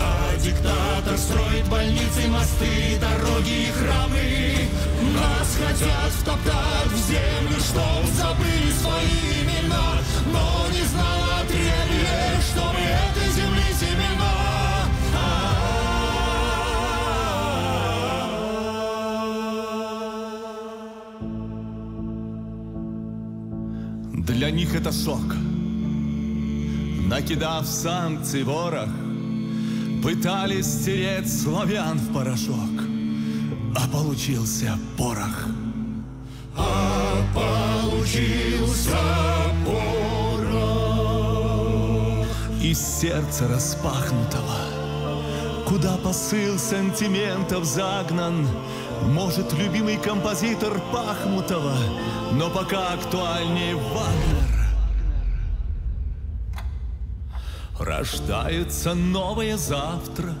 А диктатор строит больницы, мосты, дороги и храмы. Нас хотят втоптать в землю, чтоб забыли свои имена. Но не знала древние, что мы этой земли семена. Для них это шок. Накидав санкций ворох, пытались стереть славян в порошок, а получился порох. А получился порох Из сердца распахнутого, куда посыл сантиментов загнан, может, любимый композитор Пахмутова, но пока актуальнее Вагнер. Рождается новое завтра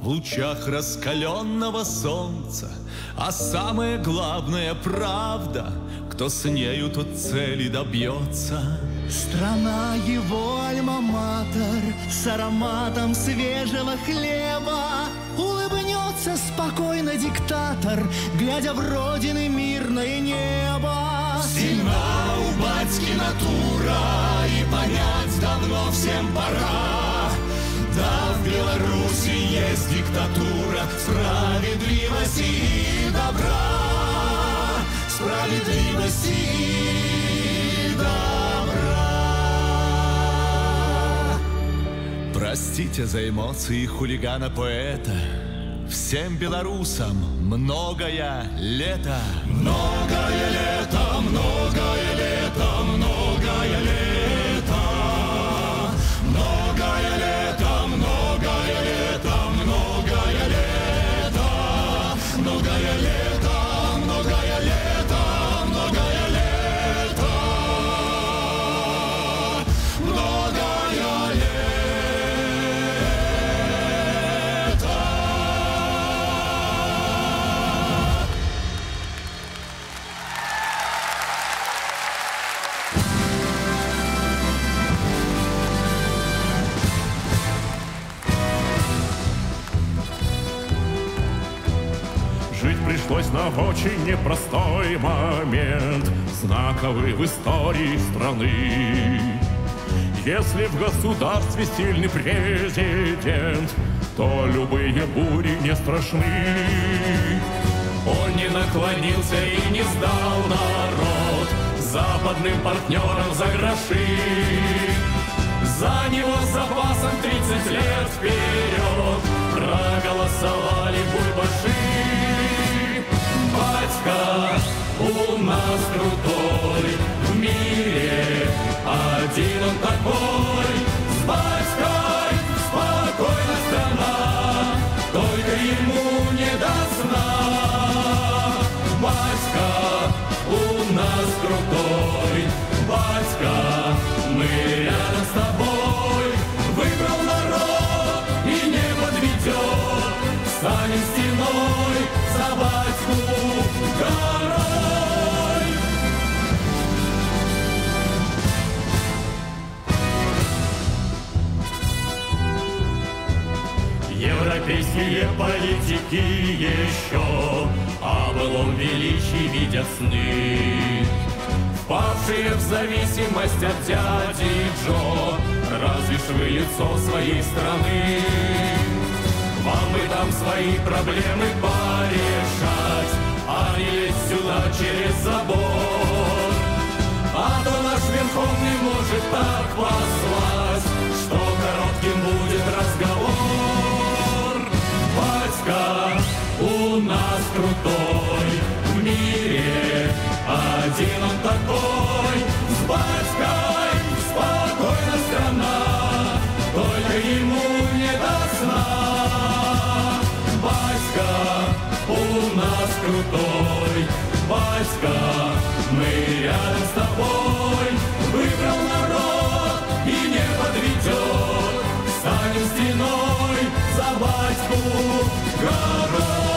в лучах раскаленного солнца, а самое главное — правда, кто с нею, тот цели добьется. Страна его альма-матер С ароматом свежего хлеба. Улыбнется спокойно диктатор Глядя в родины мирное небо Сильна у батьки натура И понять давно всем пора Да, в Беларуси есть диктатура Справедливости и добра Справедливости и добра Простите за эмоции хулигана-поэта. Всем белорусам многое лето. Многое лето, многое пришлось на очень непростой момент, знаковый в истории страны. Если в государстве стильный президент, то любые бури не страшны. Он не наклонился и не сдал народ Западным партнерам за гроши За него с запасом 30 лет вперед Проголосовали бульбаши нас крутой В мире. Один он такой С батькой спокойно страна. Только ему не до сна. Батька у нас крутой. Батька, мы рядом с тобой. Выбрал народ и не подведет Станем стеной за батьку Европейские политики еще О былом величии видят сны. Впавшие в зависимость от дяди Джо Разве ж вы лицо своей страны? Вам бы там свои проблемы порешать А не лезть сюда через забор. А то наш Верховный может так послать Батька у нас крутой В мире один он такой. С батькой спокойно страна Только ему не до сна. Батька у нас крутой Батька, мы рядом с тобой. Выбрал за батьку горой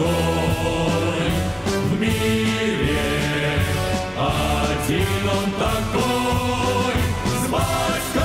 другой в мире, один он такой, звать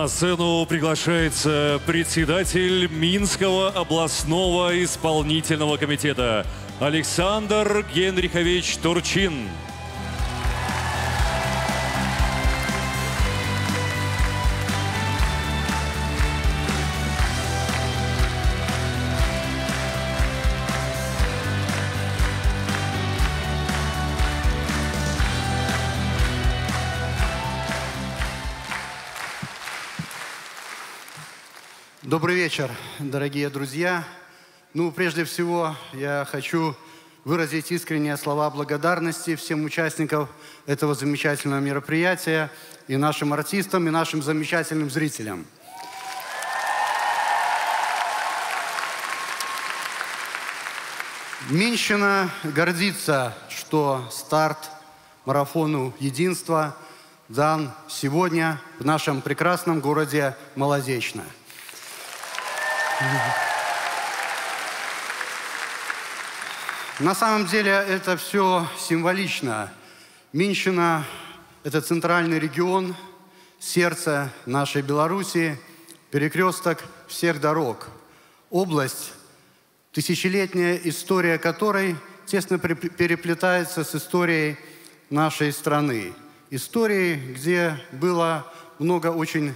На сцену приглашается председатель Минского областного исполнительного комитета Александр Генрихович Турчин. Добрый вечер, дорогие друзья. Ну, прежде всего, я хочу выразить искренние слова благодарности всем участникам этого замечательного мероприятия и нашим артистам, и нашим замечательным зрителям. Минщина гордится, что старт марафону единства дан сегодня в нашем прекрасном городе Молодечно – на самом деле это все символично. Минщина – это центральный регион, сердце нашей Беларуси, перекресток всех дорог. Область, тысячелетняя история которой тесно переплетается с историей нашей страны. Историей, где было много очень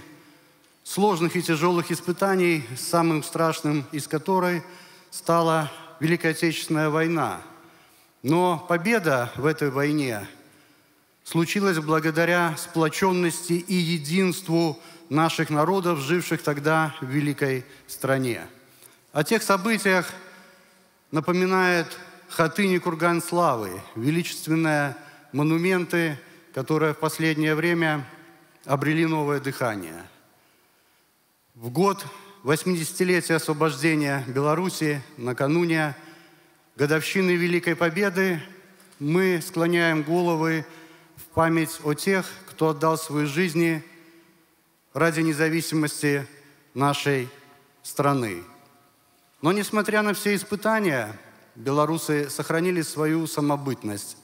сложных и тяжелых испытаний, самым страшным из которой стала Великая Отечественная война. Но победа в этой войне случилась благодаря сплоченности и единству наших народов, живших тогда в великой стране. О тех событиях напоминает Хатынь и Курган Славы, величественные монументы, которые в последнее время обрели новое дыхание. В год 80-летия освобождения Беларуси, накануне годовщины Великой Победы, мы склоняем головы в память о тех, кто отдал свои жизни ради независимости нашей страны. Но несмотря на все испытания, белорусы сохранили свою самобытность,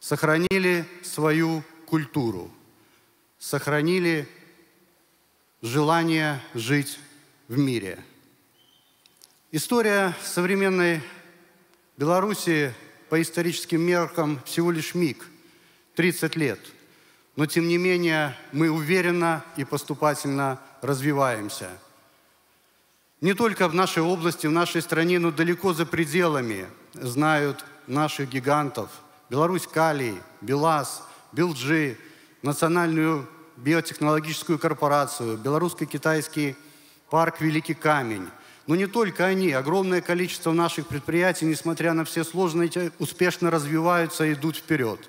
сохранили свою культуру, сохранили желание жить в мире. История современной Беларуси по историческим меркам всего лишь миг, 30 лет. Но тем не менее мы уверенно и поступательно развиваемся. Не только в нашей области, в нашей стране, но далеко за пределами знают наших гигантов. Беларусь Калий, БелАЗ, Белджи, Национальную биотехнологическую корпорацию, Белорусско-китайский парк «Великий камень». Но не только они, огромное количество наших предприятий, несмотря на все сложности, успешно развиваются и идут вперед.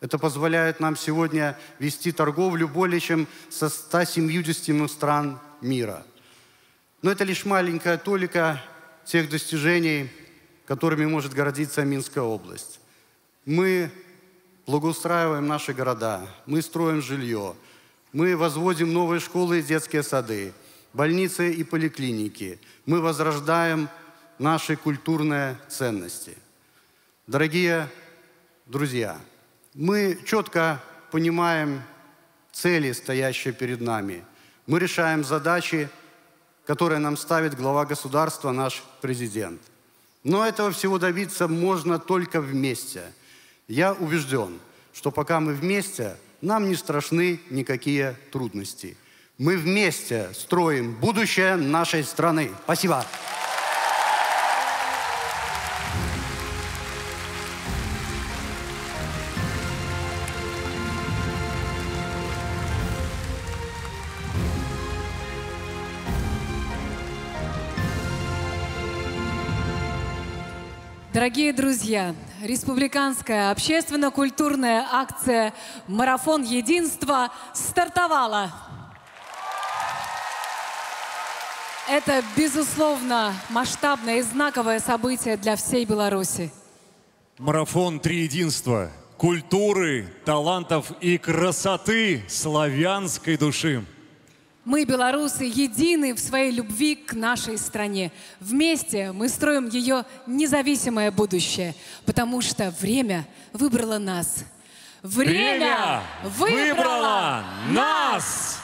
Это позволяет нам сегодня вести торговлю более чем со 170 стран мира. Но это лишь маленькая толика тех достижений, которыми может гордиться Минская область. Мы благоустраиваем наши города, мы строим жилье, мы возводим новые школы и детские сады, больницы и поликлиники. Мы возрождаем наши культурные ценности. Дорогие друзья, мы четко понимаем цели, стоящие перед нами. Мы решаем задачи, которые нам ставит глава государства, наш президент. Но этого всего добиться можно только вместе. Я убежден, что пока мы вместе, нам не страшны никакие трудности. Мы вместе строим будущее нашей страны. Спасибо. Дорогие друзья, республиканская общественно-культурная акция «Марафон единства» стартовала. Это, безусловно, масштабное и знаковое событие для всей Беларуси. Марафон «Три единства» культуры, талантов и красоты славянской души. Мы, белорусы, едины в своей любви к нашей стране. Вместе мы строим ее независимое будущее, потому что время выбрало нас. Время, выбрало нас! Мы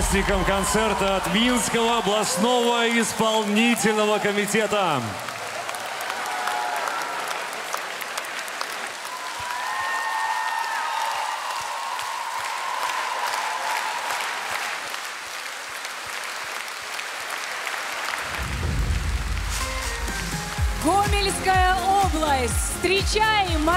участником концерта от Минского областного исполнительного комитета. Гомельская область. Встречаем